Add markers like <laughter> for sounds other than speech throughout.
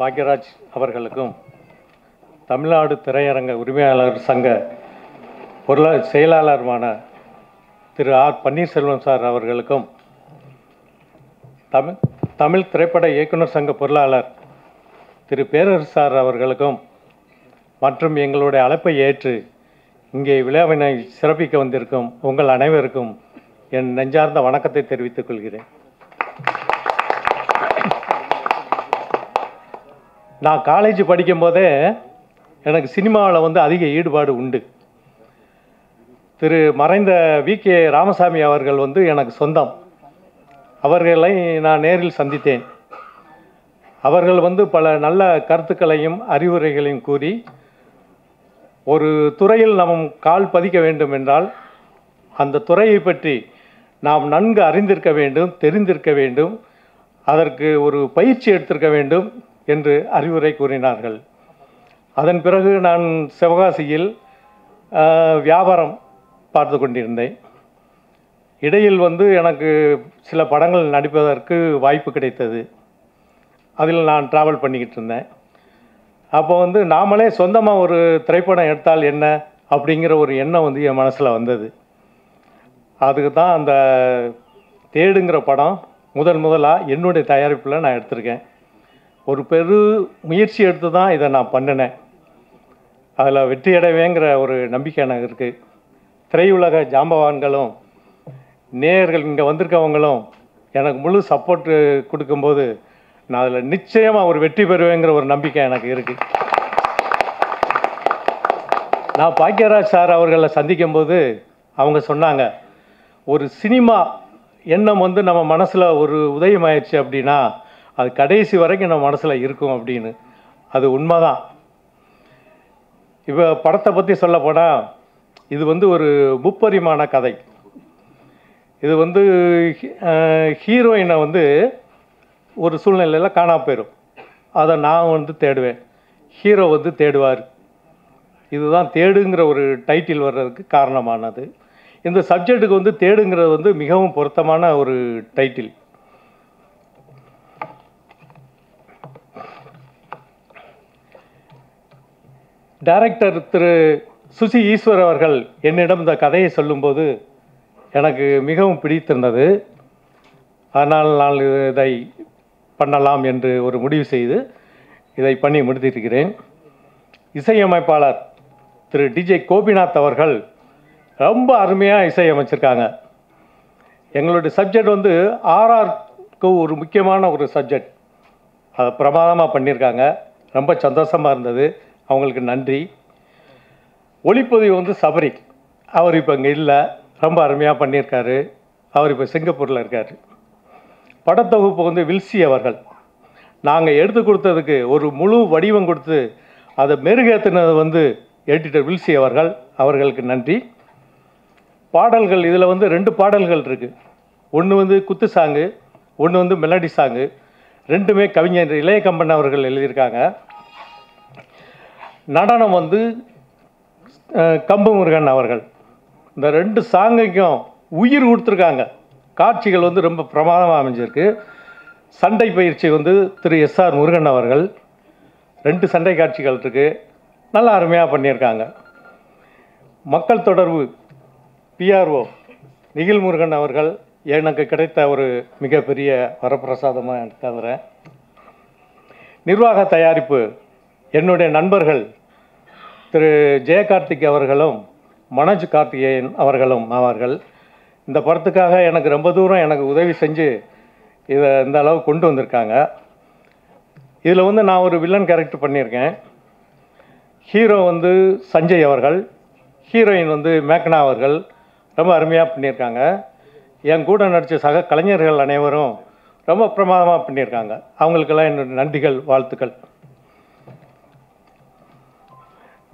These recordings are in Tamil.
பாக்யராஜ் அவர்களுக்கும் தமிழ்நாடு திரையரங்க உரிமையாளர் சங்க பொருளா செயலாளருமான திரு ஆர் பன்னீர்செல்வம் சார் அவர்களுக்கும் தமிழ் தமிழ் திரைப்பட இயக்குனர் சங்க பொருளாளர் திரு பேரரசு சார் அவர்களுக்கும் மற்றும் எங்களுடைய அழைப்பை ஏற்று இங்கே விழாவினை சிறப்பிக்க வந்திருக்கும் உங்கள் அனைவருக்கும் என் நெஞ்சார்ந்த வணக்கத்தை தெரிவித்துக் கொள்கிறேன். நான் காலேஜ் படிக்கும்போதே எனக்கு சினிமாவில் வந்து அதிக ஈடுபாடு உண்டு. திரு மறைந்த வி. கே. ராமசாமி அவர்கள் வந்து எனக்கு சொந்தம். அவர்களை நான் நேரில் சந்தித்தேன். அவர்கள் வந்து பல நல்ல கருத்துக்களையும் அறிவுரைகளையும் கூறி ஒரு துறையில் நாம் கால் பதிக்க வேண்டும் என்றால் அந்த துறையை பற்றி நாம் நன்கு அறிந்திருக்க வேண்டும் தெரிந்திருக்க வேண்டும். அதற்கு ஒரு பயிற்சி எடுத்திருக்க வேண்டும். என்று அறிவுரை கூறினார்கள். அதன் பிறகு நான் சிவகாசியில் வியாபாரம் பார்த்து கொண்டிருந்தேன். இடையில் வந்து எனக்கு சில படங்கள் நடிப்பதற்கு வாய்ப்பு கிடைத்தது. அதில் நான் ட்ராவல் பண்ணிக்கிட்டு இருந்தேன். அப்போ வந்து நாமளே சொந்தமாக ஒரு திரைப்படம் எடுத்தால் என்ன? அப்படிங்கிற ஒரு எண்ணம் வந்து என் மனசில் வந்தது. அதுக்கு தான் அந்த தேடுங்கிற படம் முதல் முதலாக என்னுடைய தயாரிப்பில் நான் எடுத்திருக்கேன். ஒரு பெரு முயற்சி எடுத்து தான் இதை நான் பண்ணினேன். அதில் வெற்றி அடைவேங்கிற ஒரு நம்பிக்கை எனக்கு இருக்குது திரையுலக ஜாம்பவான்களும் நேயர்கள் இங்கே வந்திருக்கவங்களும் எனக்கு முழு சப்போர்ட் கொடுக்கும்போது நான் அதில் நிச்சயமாக ஒரு வெற்றி பெறுவேங்கிற ஒரு நம்பிக்கை எனக்கு இருக்குது நான் பாக்கியராஜ் சார் அவர்களை சந்திக்கும் போது அவங்க சொன்னாங்க ஒரு சினிமா எண்ணம் வந்து நம்ம மனசில் ஒரு உதயமாயிடுச்சு அப்படின்னா அது கடைசி வரைக்கும் நம்ம மனசில் இருக்கும் அப்படின்னு. அது உண்மைதான். இப்போ படத்தை பற்றி சொல்லப்போனால் இது வந்து ஒரு முப்பரிமாண கதை. இது வந்து ஹீரோயினை வந்து ஒரு சூழ்நிலையில் காணா போயிடும் அதை நான் வந்து தேடுவேன். ஹீரோ வந்து தேடுவார். இதுதான் தேடுங்கிற ஒரு டைட்டில் வர்றதுக்கு காரணமானது. இந்த சப்ஜெக்ட்டுக்கு வந்து தேடுங்கிறது வந்து மிகவும் பொருத்தமான ஒரு டைட்டில். டைரக்டர் திரு சுசி ஈஸ்வர் அவர்கள் என்னிடம் இந்த கதையை சொல்லும்போது எனக்கு மிகவும் பிடித்திருந்தது. அதனால் நான் இதை பண்ணலாம் என்று ஒரு முடிவு செய்து இதை பண்ணி முடித்திருக்கிறேன். இசையமைப்பாளர் திரு டிஜே கோபிநாத் அவர்கள் ரொம்ப அருமையாக இசையமைச்சிருக்காங்க. எங்களுடைய சப்ஜெக்ட் வந்து ஆர்ஆர்க்கு ஒரு முக்கியமான ஒரு சப்ஜெக்ட் அதை பிரமாதமாக பண்ணியிருக்காங்க ரொம்ப சந்தோஷமாக இருந்தது. அவங்களுக்கு நன்றி. ஒளிப்பதிவு வந்து சபரி. அவர் இப்போ இங்கே இல்லை. ரொம்ப அருமையாக பண்ணியிருக்காரு. அவர் இப்போ சிங்கப்பூரில் இருக்கார். படத்தொகுப்பு வந்து வில்சி அவர்கள். நாங்கள் எடுத்து கொடுத்ததுக்கு ஒரு முழு வடிவம் கொடுத்து அதை மெருகேற்றினது வந்து எடிட்டர் வில்சி அவர்கள். அவர்களுக்கு நன்றி. பாடல்கள் இதில் வந்து ரெண்டு பாடல்கள் இருக்குது ஒன்று வந்து குத்து சாங்கு ஒன்று வந்து மெலடி சாங்கு. ரெண்டுமே கவிஞர் இளைய கம்பன் அவர்கள் எழுதியிருக்காங்க. நடனம் வந்து அஹ், கம்பு முருகன் அவர்கள். இந்த ரெண்டு சாங்குக்கும் உயிர் கொடுத்துருக்காங்க. காட்சிகள் வந்து ரொம்ப பிரமாதமாக அமைஞ்சிருக்கு. சண்டை பயிற்சி வந்து திரு எஸ்ஆர் முருகன் அவர்கள். ரெண்டு சண்டை காட்சிகள் இருக்குது நல்லா அருமையாக பண்ணியிருக்காங்க. மக்கள் தொடர்பு பிஆர்ஓ நிகில் முருகன் அவர்கள் எனக்கு கிடைத்த ஒரு மிகப்பெரிய வரப்பிரசாதமாக எனக்கு தந்துறேன் நிர்வாக தயாரிப்பு என்னுடைய நண்பர்கள் திரு ஜெயகார்த்திக் அவர்களும் மனோஜ் கார்த்திகேயன் அவர்களும் அவர்கள் இந்த படத்துக்காக எனக்கு ரொம்ப தூரம் எனக்கு உதவி செஞ்சு இதை இந்த அளவு கொண்டு வந்திருக்காங்க. இதில் வந்து நான் ஒரு வில்லன் கேரக்டர் பண்ணியிருக்கேன். ஹீரோ வந்து சஞ்சய் அவர்கள். ஹீரோயின் வந்து மேக்னா அவர்கள். ரொம்ப அருமையாக பண்ணியிருக்காங்க. என் கூட நடித்த சக கலைஞர்கள் அனைவரும் ரொம்ப பிரமாதமாக பண்ணியிருக்காங்க. அவங்களுக்கெல்லாம் என்னுடைய நன்றிகள் வாழ்த்துக்கள்.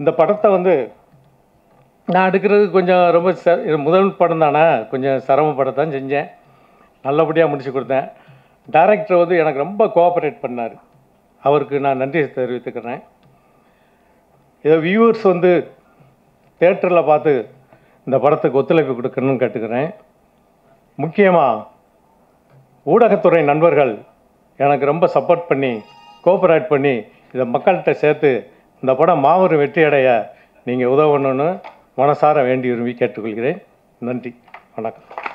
இந்த படத்தை வந்து நான் எடுக்கிறது கொஞ்சம் ரொம்ப ச இது முதல் படம் தானே கொஞ்சம் சிரமப்படத்தான் செஞ்சேன். நல்லபடியாக முடிச்சு கொடுத்தேன். டைரக்டர் வந்து எனக்கு ரொம்ப கோஆப்ரேட் பண்ணார். அவருக்கு நான் நன்றி தெரிவித்துக்கிறேன். இதை வியூவர்ஸ் வந்து தேட்டரில் பார்த்து இந்த படத்துக்கு ஒத்துழைப்பு கொடுக்கணும்னு கேட்டுக்கிறேன். முக்கியமாக ஊடகத்துறை நண்பர்கள் எனக்கு ரொம்ப சப்போர்ட் பண்ணி கோஆப்ரேட் பண்ணி இதை மக்கள்கிட்ட சேர்த்து இந்த படம் மாபெரும் வெற்றியடைய நீங்கள் உதவணும்னு மனசார வேண்டி விரும்பி கேட்டுக்கொள்கிறேன். நன்றி. வணக்கம்.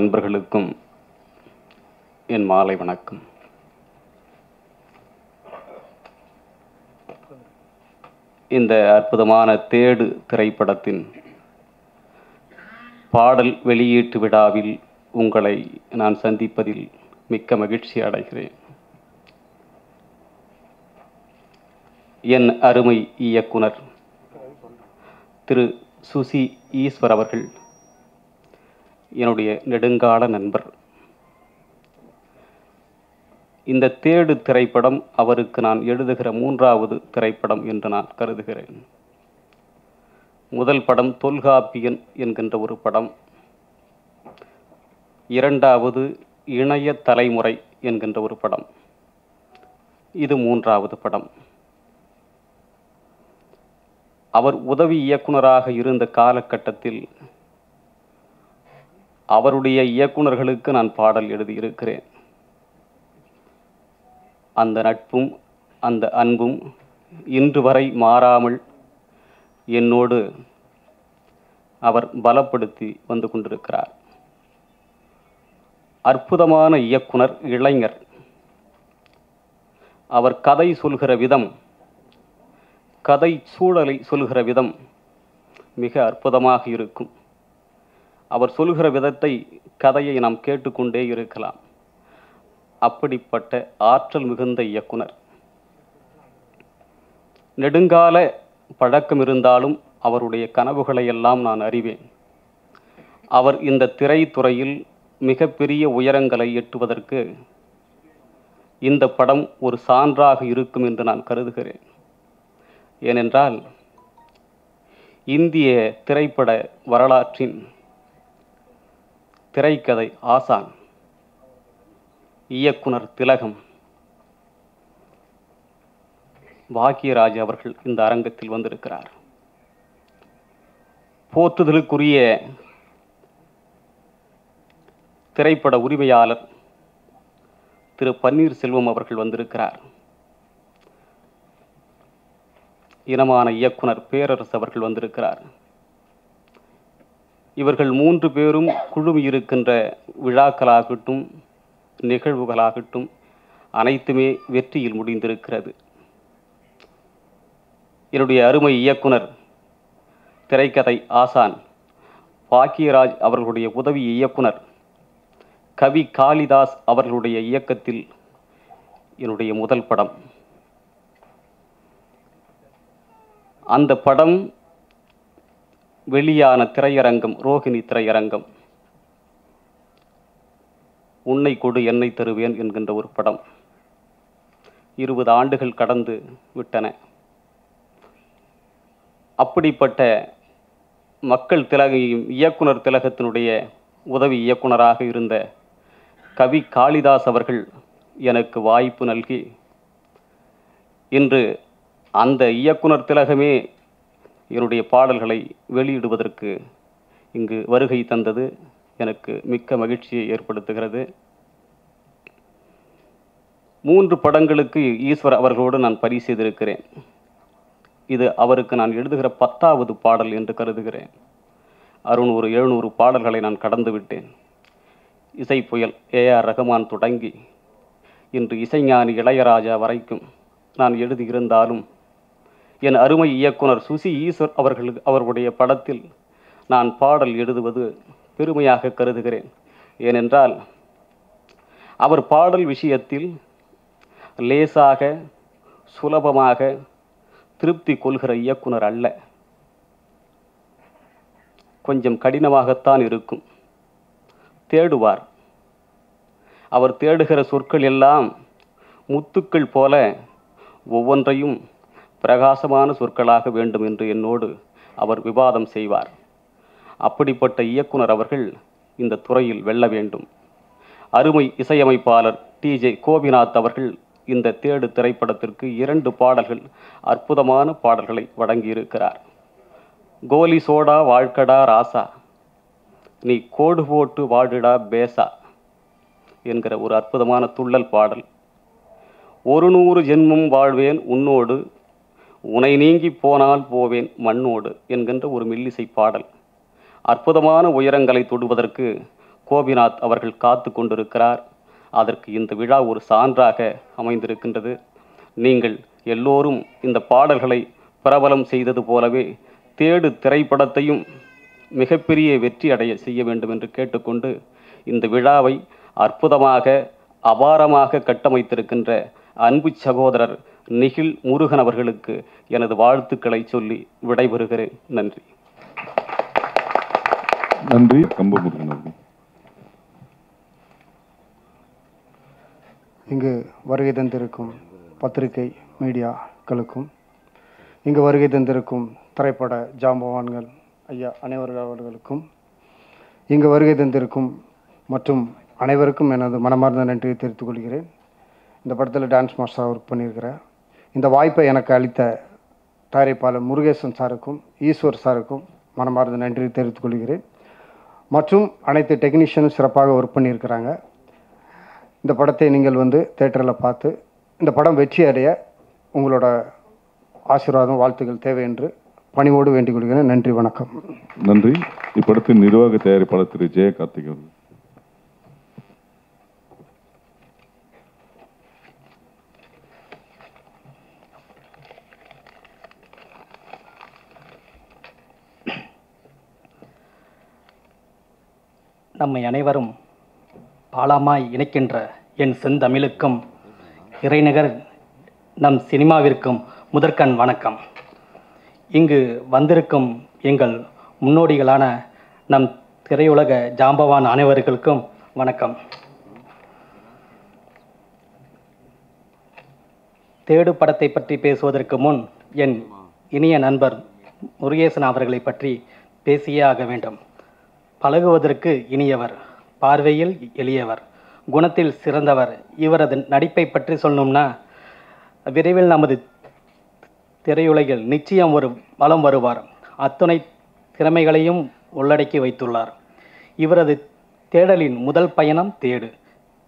நண்பர்களுக்கும் என் மாலை வணக்கம். இந்த அற்புதமான தேடு திரைப்படத்தின் பாடல் வெளியீட்டு விழாவில் உங்களை நான் சந்திப்பதில் மிக்க மகிழ்ச்சி அடைகிறேன். என் அருமை இயக்குனர் திரு சுசி ஈஸ்வர் அவர்கள் என்னுடைய நெடுங்கால நண்பர். இந்த தேடு திரைப்படம் அவருக்கு நான் எழுதுகிற மூன்றாவது திரைப்படம் என்று நான் கருதுகிறேன். முதல் படம் தொல்காப்பியன் என்கின்ற ஒரு படம். இரண்டாவது இணைய தலைமுறை என்கின்ற ஒரு படம். இது மூன்றாவது படம். அவர் உதவி இயக்குனராக இருந்த காலகட்டத்தில் அவருடைய இயக்குனர்களுக்கு நான் பாடல் எழுதியிருக்கிறேன். அந்த நட்பும் அந்த அன்பும் இன்று வரை மாறாமல் என்னோடு அவர் பலப்படுத்தி வந்து கொண்டிருக்கிறார். அற்புதமான இயக்குனர் இளைஞர். அவர் கதை சொல்கிற விதம் கதை சூழலை சொல்கிற விதம் மிக அற்புதமாக இருக்கும். அவர் சொல்கிற விதத்தை கதையை நாம் கேட்டுக்கொண்டே இருக்கலாம். அப்படிப்பட்ட ஆற்றல் மிகுந்த இயக்குனர். நெடுங்கால பழக்கம் இருந்தாலும் அவருடைய கனவுகளை எல்லாம் நான் அறிவேன். அவர் இந்த திரைத்துறையில் மிகப்பெரிய உயரங்களை எட்டுவதற்கு இந்த படம் ஒரு சான்றாக இருக்கும் என்று நான் கருதுகிறேன். ஏனென்றால் இந்திய திரைப்பட வரலாற்றின் திரைக்கதை ஆசான். இயக்குனர் திலகம். பாக்கியராஜ் அவர்கள் இந்த அரங்கத்தில் வந்திருக்கிறார். போற்றுதலுக்குரிய திரைப்பட உரிமையாளர் திரு பன்னீர்செல்வம் அவர்கள் வந்திருக்கிறார். இனமான இயக்குனர் பேரரசு அவர்கள் வந்திருக்கிறார். இவர்கள் மூன்று பேரும் குழுமி இருக்கின்ற விழாக்களாகட்டும் நிகழ்வுகளாகட்டும் அனைத்துமே வெற்றியில் முடிந்திருக்கிறது. என்னுடைய அருமை இயக்குனர் திரைக்கதை ஆசான் பாக்கியராஜ் அவர்களுடைய உதவி இயக்குனர் கவி காளிதாஸ் அவர்களுடைய இயக்கத்தில் என்னுடைய முதல் படம். அந்த படம் வெளியான திரையரங்கம் ரோகிணி திரையரங்கம். உன்னை கொடு என்னை தருவேன் என்கின்ற ஒரு படம். இருபது ஆண்டுகள் கடந்து விட்டன. அப்படிப்பட்ட மக்கள் திலகையும் இயக்குனர் திலகத்தினுடைய உதவி இயக்குனராக இருந்த கவி காளிதாஸ் அவர்கள் எனக்கு வாய்ப்பு நல்கி இன்று அந்த இயக்குனர் திலகமே என்னுடைய பாடல்களை வெளியிடுவதற்கு இங்கு வருகை தந்தது. எனக்கு மிக்க மகிழ்ச்சியை ஏற்படுத்துகிறது. மூன்று படங்களுக்கு ஈஸ்வர் அவர்களோடு நான் பரி செய்திருக்கிறேன். இது அவருக்கு நான் எழுதுகிற பத்தாவது பாடல் என்று கருதுகிறேன். அறுநூறு எழுநூறு பாடல்களை நான் கடந்து விட்டேன். இசை புயல் ஏ ஆர் ரஹ்மான் தொடங்கி இன்று இசைஞானி இளையராஜா வரைக்கும் நான் எழுதியிருந்தாலும் என் அருமை இயக்குனர் சுசி ஈஸ்வர் அவர்களுக்கு அவர்களுடைய படத்தில் நான் பாடல் எழுதுவது பெருமையாக கருதுகிறேன். ஏனென்றால் அவர் பாடல் விஷயத்தில் லேசாக சுலபமாக திருப்தி கொள்கிற இயக்குனர் அல்ல. கொஞ்சம் கடினமாகத்தான் இருக்கும். தேடுவார். அவர் தேடுகிற சொற்கள் எல்லாம் முத்துக்கள் போல ஒவ்வொன்றையும் பிரகாசமான சொற்களாக வேண்டும் என்று என்னோடு அவர் விவாதம் செய்வார். அப்படிப்பட்ட இயக்குனர் அவர்கள் இந்த துறையில் வெல்ல வேண்டும். அருமை இசையமைப்பாளர் டிஜே கோபிநாத் அவர்கள் இந்த தேடு திரைப்படத்திற்கு இரண்டு பாடல்கள் அற்புதமான பாடல்களை வழங்கியிருக்கிறார். கோலி சோடா வாழ்க்கடா ராசா நீ கோடு போட்டு வாடுடா பேசா என்கிற ஒரு அற்புதமான துள்ளல் பாடல். ஒரு நூறு ஜென்மம் வாழ்வேன் உன்னோடு உனை நீங்கி போனால் போவேன் மண்ணோடு என்கின்ற ஒரு மெல்லிசை பாடல். அற்புதமான உயரங்களை தொடுவதற்கு கோபிநாத் அவர்கள் காத்து கொண்டிருக்கிறார். அதற்கு இந்த விழா ஒரு சான்றாக அமைந்திருக்கின்றது. நீங்கள் எல்லோரும் இந்த பாடல்களை பிரபலம் செய்தது போலவே தேடு திரைப்படத்தையும் மிகப்பெரிய வெற்றி அடைய செய்ய வேண்டும் என்று கேட்டுக்கொண்டு இந்த விழாவை அற்புதமாக அபாரமாக கட்டமைத்திருக்கின்ற அன்பு சகோதரர் நிகில் முருகன் அவர்களுக்கு எனது வாழ்த்துக்களை சொல்லி விடைபெறுகிறேன். நன்றி. நன்றி. கம்ப முருகன் அவர்கள். இங்கு வருகை தந்திருக்கும் பத்திரிகை மீடியாக்களுக்கும் இங்கு வருகை தந்திருக்கும் திரைப்பட ஜாம்பவான்கள் ஐயா அனைவர்கள் அவர்களுக்கும் இங்கு வருகை தந்திருக்கும் மற்றும் அனைவருக்கும் எனது மனமார்ந்த நன்றியை தெரிவித்துக் கொள்கிறேன். இந்த படத்தில் டான்ஸ் மாஸ்டராக ஒர்க் பண்ணியிருக்கிறேன் இந்த வாய்ப்பை எனக்கு அளித்த தயாரிப்பாளர் முருகேசன் சாருக்கும் ஈஸ்வர் சாருக்கும் மனமார்ந்த நன்றி தெரிவித்துக் கொள்கிறேன். மற்றும் அனைத்து டெக்னீஷியனும் சிறப்பாக ஒர்க் பண்ணியிருக்கிறாங்க. இந்த படத்தை நீங்கள் வந்து தேட்டரில் பார்த்து இந்த படம் வெற்றி அடைய உங்களோட ஆசீர்வாதம் வாழ்த்துக்கள் தேவை என்று பணிவோடு வேண்டிக் கொள்கிறேன். நன்றி வணக்கம். நன்றி. இப்படத்தின் நிர்வாக தயாரிப்பாளர் திரு. ஜெய கார்த்திகேயன் நம்மை அனைவரும் பாலமாய் இணைக்கின்ற என் செந்தமிழுக்கும் இறைநகர் நம் சினிமாவிற்கும் முதற்கண் வணக்கம். இங்கு வந்திருக்கும் எங்கள் முன்னோடிகளான நம் திரையுலக ஜாம்பவான் அனைவர்களுக்கும் வணக்கம். தேடு படத்தை பற்றி பேசுவதற்கு முன் என் இனிய நண்பர் முருகேசன் அவர்களை பற்றி பேசியே ஆக வேண்டும். பழகுவதற்கு இனியவர் பார்வையில் எளியவர் குணத்தில் சிறந்தவர். இவரது நடிப்பை பற்றி சொல்லணும்னா விரைவில் நமது திரையுலகில் நிச்சயம் ஒரு வலம் வருவார். அத்துணை திறமைகளையும் உள்ளடக்கி வைத்துள்ளார். இவரது தேடலின் முதல் பயணம் தேடு.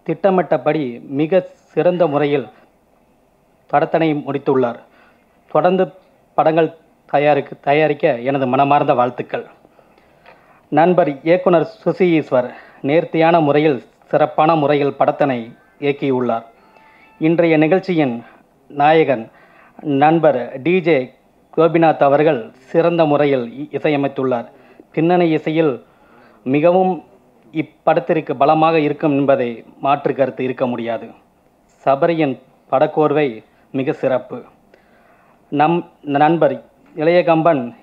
திட்டமிட்டபடி மிக சிறந்த முறையில் படத்தனை முடித்துள்ளார். தொடர்ந்து படங்கள் தயாரிக்க தயாரிக்க எனது மனமார்ந்த வாழ்த்துக்கள். நண்பர் இயக்குனர் சுசி ஈஸ்வர் நேர்த்தியான முறையில் சிறப்பான முறையில் படத்தினை இயக்கியுள்ளார். இன்றைய நிகழ்ச்சியின் நாயகன் நண்பர் டிஜே கோபிநாத் அவர்கள் சிறந்த முறையில் இ- இசையமைத்துள்ளார். பின்னணி இசையில் மிகவும் இப்படத்திற்கு பலமாக இருக்கும் என்பதை மாற்று கருத்து இருக்க முடியாது. சபரியின் படக்கோர்வை மிக சிறப்பு. நம் நண்பர் இளையகம்பன்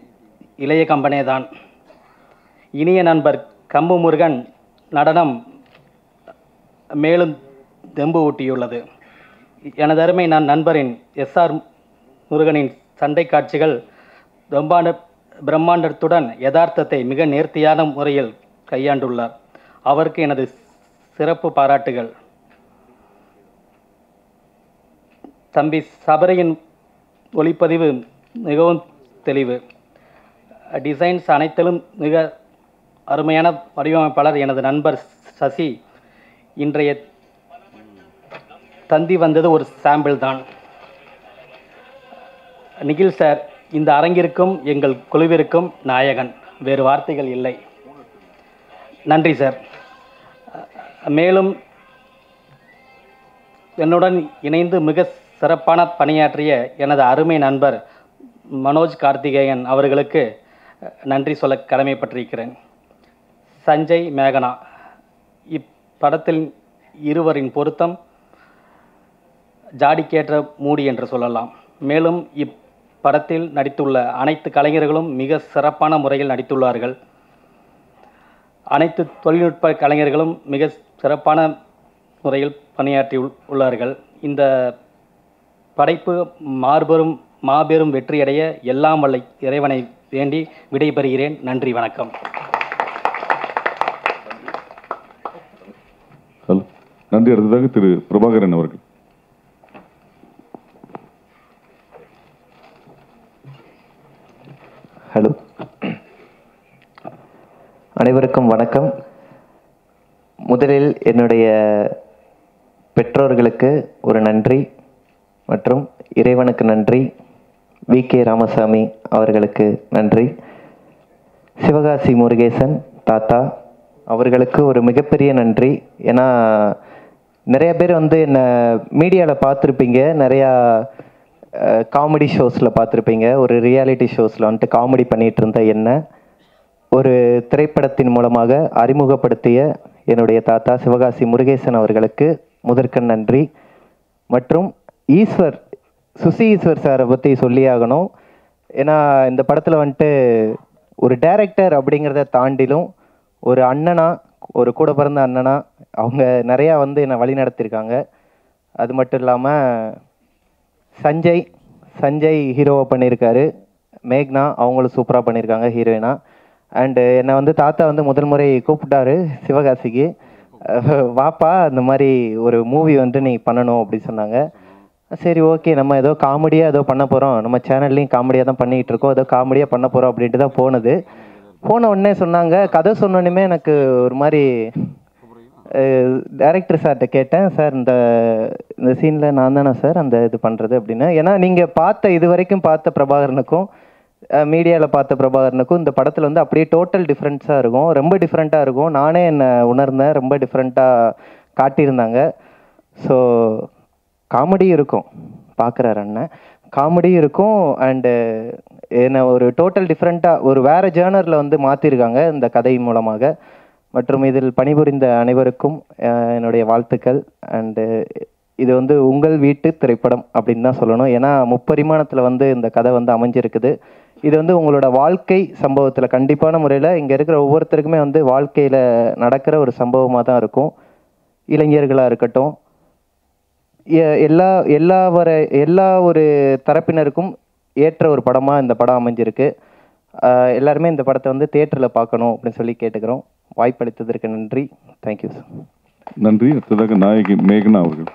இளையகம்பனே தான். இனிய நண்பர் கம்பு முருகன் நடனம் மேலும் தெம்பு ஊட்டியுள்ளது. எனது அருமை நான் நண்பரின் எஸ்ஆர் முருகனின் சண்டை காட்சிகள் பிரம்மாண்ட பிரம்மாண்டத்துடன் யதார்த்தத்தை மிக நேர்த்தியான முறையில் கையாண்டுள்ளார். அவருக்கு எனது சிறப்பு பாராட்டுகள். தம்பி சபரியின் ஒளிப்பதிவு மிகவும் தெளிவு. டிசைன்ஸ் அனைத்திலும் மிக அருமையான வடிவமைப்பாளர் எனது நண்பர் சசி. இன்றைய தந்தி வந்தது ஒரு சாம்பிள் தான். நிகில் சார் இந்த அரங்கிற்கும் எங்கள் குழுவிற்கும் நாயகன். வேறு வார்த்தைகள் இல்லை. நன்றி சார் மேலும் என்னுடன் இணைந்து மிக சிறப்பான பணியாற்றிய எனது அருமை நண்பர் மனோஜ் கார்த்திகேயன் அவர்களுக்கு நன்றி சொல்ல கடமைப்பட்டிருக்கிறேன். சஞ்சய் மேகனா. இப்படத்தில் இருவரின் பொருத்தம் ஜாடிக்கேற்ற மூடி என்று சொல்லலாம். மேலும் இப்படத்தில் நடித்துள்ள அனைத்து கலைஞர்களும் மிக சிறப்பான முறையில் நடித்துள்ளார்கள். அனைத்து தொழில்நுட்ப கலைஞர்களும் மிக சிறப்பான முறையில் பணியாற்றி உள்ளார்கள். இந்த படைப்பு மார்பெரும் மாபெரும் வெற்றியடைய எல்லாம் வல்ல இறைவனை வேண்டி விடைபெறுகிறேன். நன்றி வணக்கம் ஹலோ நன்றி அடுத்ததாக திரு பிரபாகரன் அவர்கள். ஹலோ அனைவருக்கும் வணக்கம். முதலில் என்னுடைய பெற்றோர்களுக்கு ஒரு நன்றி மற்றும் இறைவனுக்கு நன்றி. வி கே ராமசாமி அவர்களுக்கு நன்றி. சிவகாசி முருகேசன் தாத்தா அவர்களுக்கு ஒரு மிகப்பெரிய நன்றி. ஏன்னா நிறைய பேர் வந்து என்னை மீடியாவில் பார்த்துருப்பீங்க. நிறையா காமெடி ஷோஸில் பார்த்துருப்பீங்க. ஒரு ரியாலிட்டி ஷோஸில் வந்துட்டு காமெடி பண்ணிகிட்டு இருந்த என்ன. ஒரு திரைப்படத்தின் மூலமாக அறிமுகப்படுத்திய என்னுடைய தாத்தா சிவகாசி முருகேசன் அவர்களுக்கு முதற்கண் நன்றி. மற்றும் ஈஸ்வர் சுசி ஈஸ்வர் சாரை பற்றி சொல்லியாகணும் ஏன்னா இந்த படத்தில் வந்துட்டு ஒரு டைரக்டர் அப்படிங்கிறத தாண்டிலும் ஒரு அண்ணனா ஒரு கூட பிறந்த அண்ணனா அவங்க நிறையா வந்து என்னை வழி நடத்தியிருக்காங்க. அது மட்டும் இல்லாமல் சஞ்சய் சஞ்சய் ஹீரோவை பண்ணியிருக்காரு. மேக்னா அவங்களும் சூப்பராக பண்ணியிருக்காங்க ஹீரோயினா அண்டு என்னை வந்து தாத்தா வந்து முதல் முறை கூப்பிட்டாரு சிவகாசிக்கு. <laughs> வாப்பா இந்த மாதிரி ஒரு மூவி வந்து நீ பண்ணணும் அப்படி சொன்னாங்க. சரி ஓகே நம்ம ஏதோ காமெடியாக ஏதோ பண்ண போகிறோம் நம்ம சேனல்லையும் காமெடியாக தான் பண்ணிகிட்டு இருக்கோம். ஏதோ காமெடியாக பண்ண போகிறோம் அப்படின்ட்டு தான் போனது. போன உடனே சொன்னாங்க. கதை சொன்னோன்னே எனக்கு ஒரு மாதிரி டேரக்டர் சார்கிட்ட கேட்டேன் சார் இந்த இந்த சீனில் நான் தானே சார் அந்த இது பண்ணுறது அப்படின்னு. ஏன்னா நீங்கள் பார்த்த இது வரைக்கும் பார்த்த பிரபாகரனுக்கும் மீடியாவில் பார்த்த பிரபாகரனுக்கும் இந்த படத்தில் வந்து அப்படியே டோட்டல் டிஃப்ரெண்ட்ஸாக இருக்கும். ரொம்ப டிஃப்ரெண்ட்டாக இருக்கும். நானே என்னை உணர்ந்தேன். ரொம்ப டிஃப்ரெண்ட்டாக காட்டியிருந்தாங்க. ஸோ காமெடி இருக்கும். பார்க்குறாரு அண்ணன். காமெடி இருக்கும் அண்டு என்ன ஒரு டோட்டல் டிஃப்ரெண்ட்டாக ஒரு வேறு ஜேர்னரில் வந்து மாற்றிருக்காங்க இந்த கதை மூலமாக. மற்றும் இதில் பணிபுரிந்த அனைவருக்கும் என்னுடைய வாழ்த்துக்கள். அண்டு இது வந்து உங்கள் வீட்டு திரைப்படம் அப்படின்னு தான் சொல்லணும். ஏன்னா முப்பரிமாணத்தில் வந்து இந்த கதை வந்து அமைஞ்சிருக்குது. இது வந்து உங்களோட வாழ்க்கை சம்பவத்தில் கண்டிப்பான முறையில் இங்கே இருக்கிற ஒவ்வொருத்தருக்குமே வந்து வாழ்க்கையில் நடக்கிற ஒரு சம்பவமாக தான் இருக்கும். இளைஞர்களாக இருக்கட்டும். எல்லா எல்லா வர எல்லா ஒரு தரப்பினருக்கும் ஏற்ற ஒரு படமாக இந்த படம் அமைஞ்சிருக்கு. எல்லாருமே இந்த படத்தை வந்து தேட்டரில் பார்க்கணும் அப்படின்னு சொல்லி கேட்டுக்கிறோம். வாய்ப்பளித்ததற்கு நன்றி. தேங்க்யூ சார் நன்றி. அடுத்ததாக நாயகி மேகனா அவர்கள்.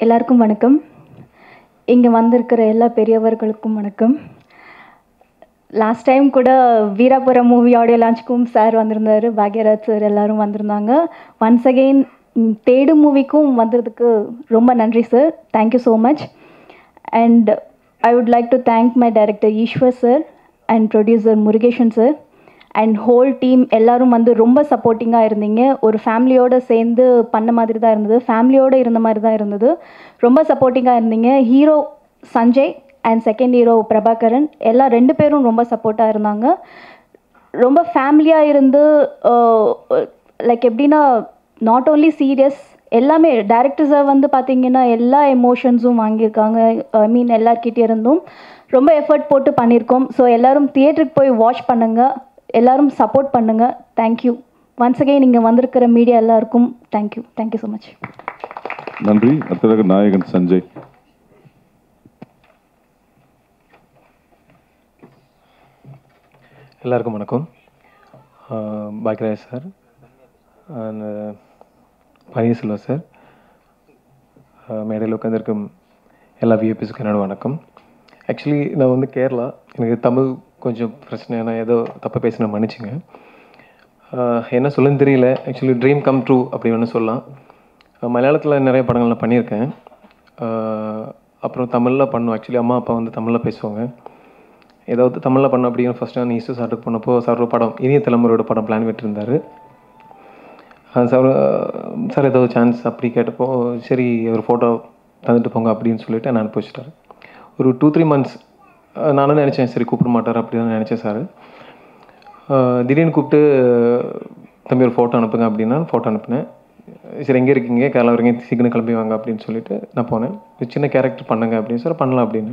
எல்லாருக்கும் வணக்கம். இங்கே வந்திருக்கிற எல்லா பெரியவர்களுக்கும் வணக்கம். லாஸ்ட் டைம் கூட வீராபுரம் மூவி ஆடியோ லான்ச்சுக்கும் சார் வந்திருந்தாரு. பாக்யராஜ் சார் எல்லாரும் வந்திருந்தாங்க. ஒன்ஸ் அகெயின் தேடு மூவிக்கும் வந்ததுக்கு ரொம்ப நன்றி sir thank you so much and I would like to thank my director Eswar sir and producer Murugesan sir and whole team எல்லாரும் வந்து ரொம்ப சப்போர்ட்டிங்காக இருந்தீங்க. ஒரு ஃபேமிலியோடு சேர்ந்து பண்ண மாதிரி தான் இருந்தது. ஃபேமிலியோடு இருந்த மாதிரி தான் இருந்தது. ரொம்ப சப்போர்ட்டிங்காக இருந்தீங்க. Hero Sanjay and second hero Prabhakaran எல்லாம் ரெண்டு பேரும் ரொம்ப சப்போர்ட்டாக இருந்தாங்க. ரொம்ப ஃபேமிலியாக இருந்து லைக் எப்படின்னா நாட் ஓன்லி சீரியஸ் எல்லாமே டேரக்டர் சார் வந்து பார்த்தீங்கன்னா எல்லா எமோஷன்ஸும் வாங்கியிருக்காங்க. ஐ மீன் எல்லார்கிட்டே இருந்தும் ரொம்ப எஃபர்ட் போட்டு பண்ணியிருக்கோம். ஸோ எல்லாரும் தியேட்டருக்கு போய் வாட்ச் பண்ணுங்கள் எல்லாரும் சப்போர்ட் பண்ணுங்கள் தேங்க்யூ ஒன்ஸ் அகைன் இங்கே வந்திருக்கிற மீடியா எல்லாருக்கும் தேங்க்யூ தேங்க்யூ ஸோ மச் நன்றி. அடுத்ததாக நாயகன் சஞ்சய். எல்லாருக்கும் வணக்கம். Bhagyaraj sir. And Panneerselva sir. மேடையில் உட்காந்துருக்கும் எல்லா விஏபிஸுக்கும் என்னோட வணக்கம். ஆக்சுவலி நான் வந்து கேரளா. எனக்கு தமிழ் கொஞ்சம் பிரச்சனை. நான் ஏதோ தப்பாக பேசின மன்னிச்சுங்க. என்ன சொல்லுன்னு தெரியல. ஆக்சுவலி ட்ரீம் கம் ட்ரூ அப்படி ஒன்று சொல்லலாம். மலையாளத்தில் நிறைய படங்கள் நான் பண்ணியிருக்கேன். அப்புறம் தமிழில் பண்ணோம். ஆக்சுவலி அம்மா அப்பா வந்து தமிழில் பேசுவாங்க. ஏதாவது தமிழில் பண்ண அப்படின்னு ஃபஸ்ட் நான் ஈஸ்டர் சார்ட்டுக்கு போனப்போ சார் ஒரு படம் இனிய தலைமுறையோட படம் பிளான் பண்ணிட்டுருந்தாரு சார் சார் ஏதாவது சான்ஸ் அப்படி கேட்டப்போ சரி ஒரு ஃபோட்டோ தந்துட்டு போங்க அப்படின்னு சொல்லிட்டு நான் அனுப்பிச்சிட்டாரு. ஒரு டூ த்ரீ மந்த்ஸ் நானும் நினச்சேன் சரி கூப்பிட மாட்டார் அப்படி தான் நினச்சேன் சார். திடீர்னு கூப்பிட்டு தம்பி ஒரு ஃபோட்டோ அனுப்புங்க அப்படின்னா ஃபோட்டோ அனுப்புனேன். சரி எங்கே இருக்கீங்க? கேரளா வரீங்க? சீக்கிரம் கிளம்பி வாங்க அப்படின்னு சொல்லிட்டு நான் போனேன். ஒரு சின்ன கேரக்டர் பண்ணுங்க அப்படின்னு சார் பண்ணலாம் அப்படின்னு.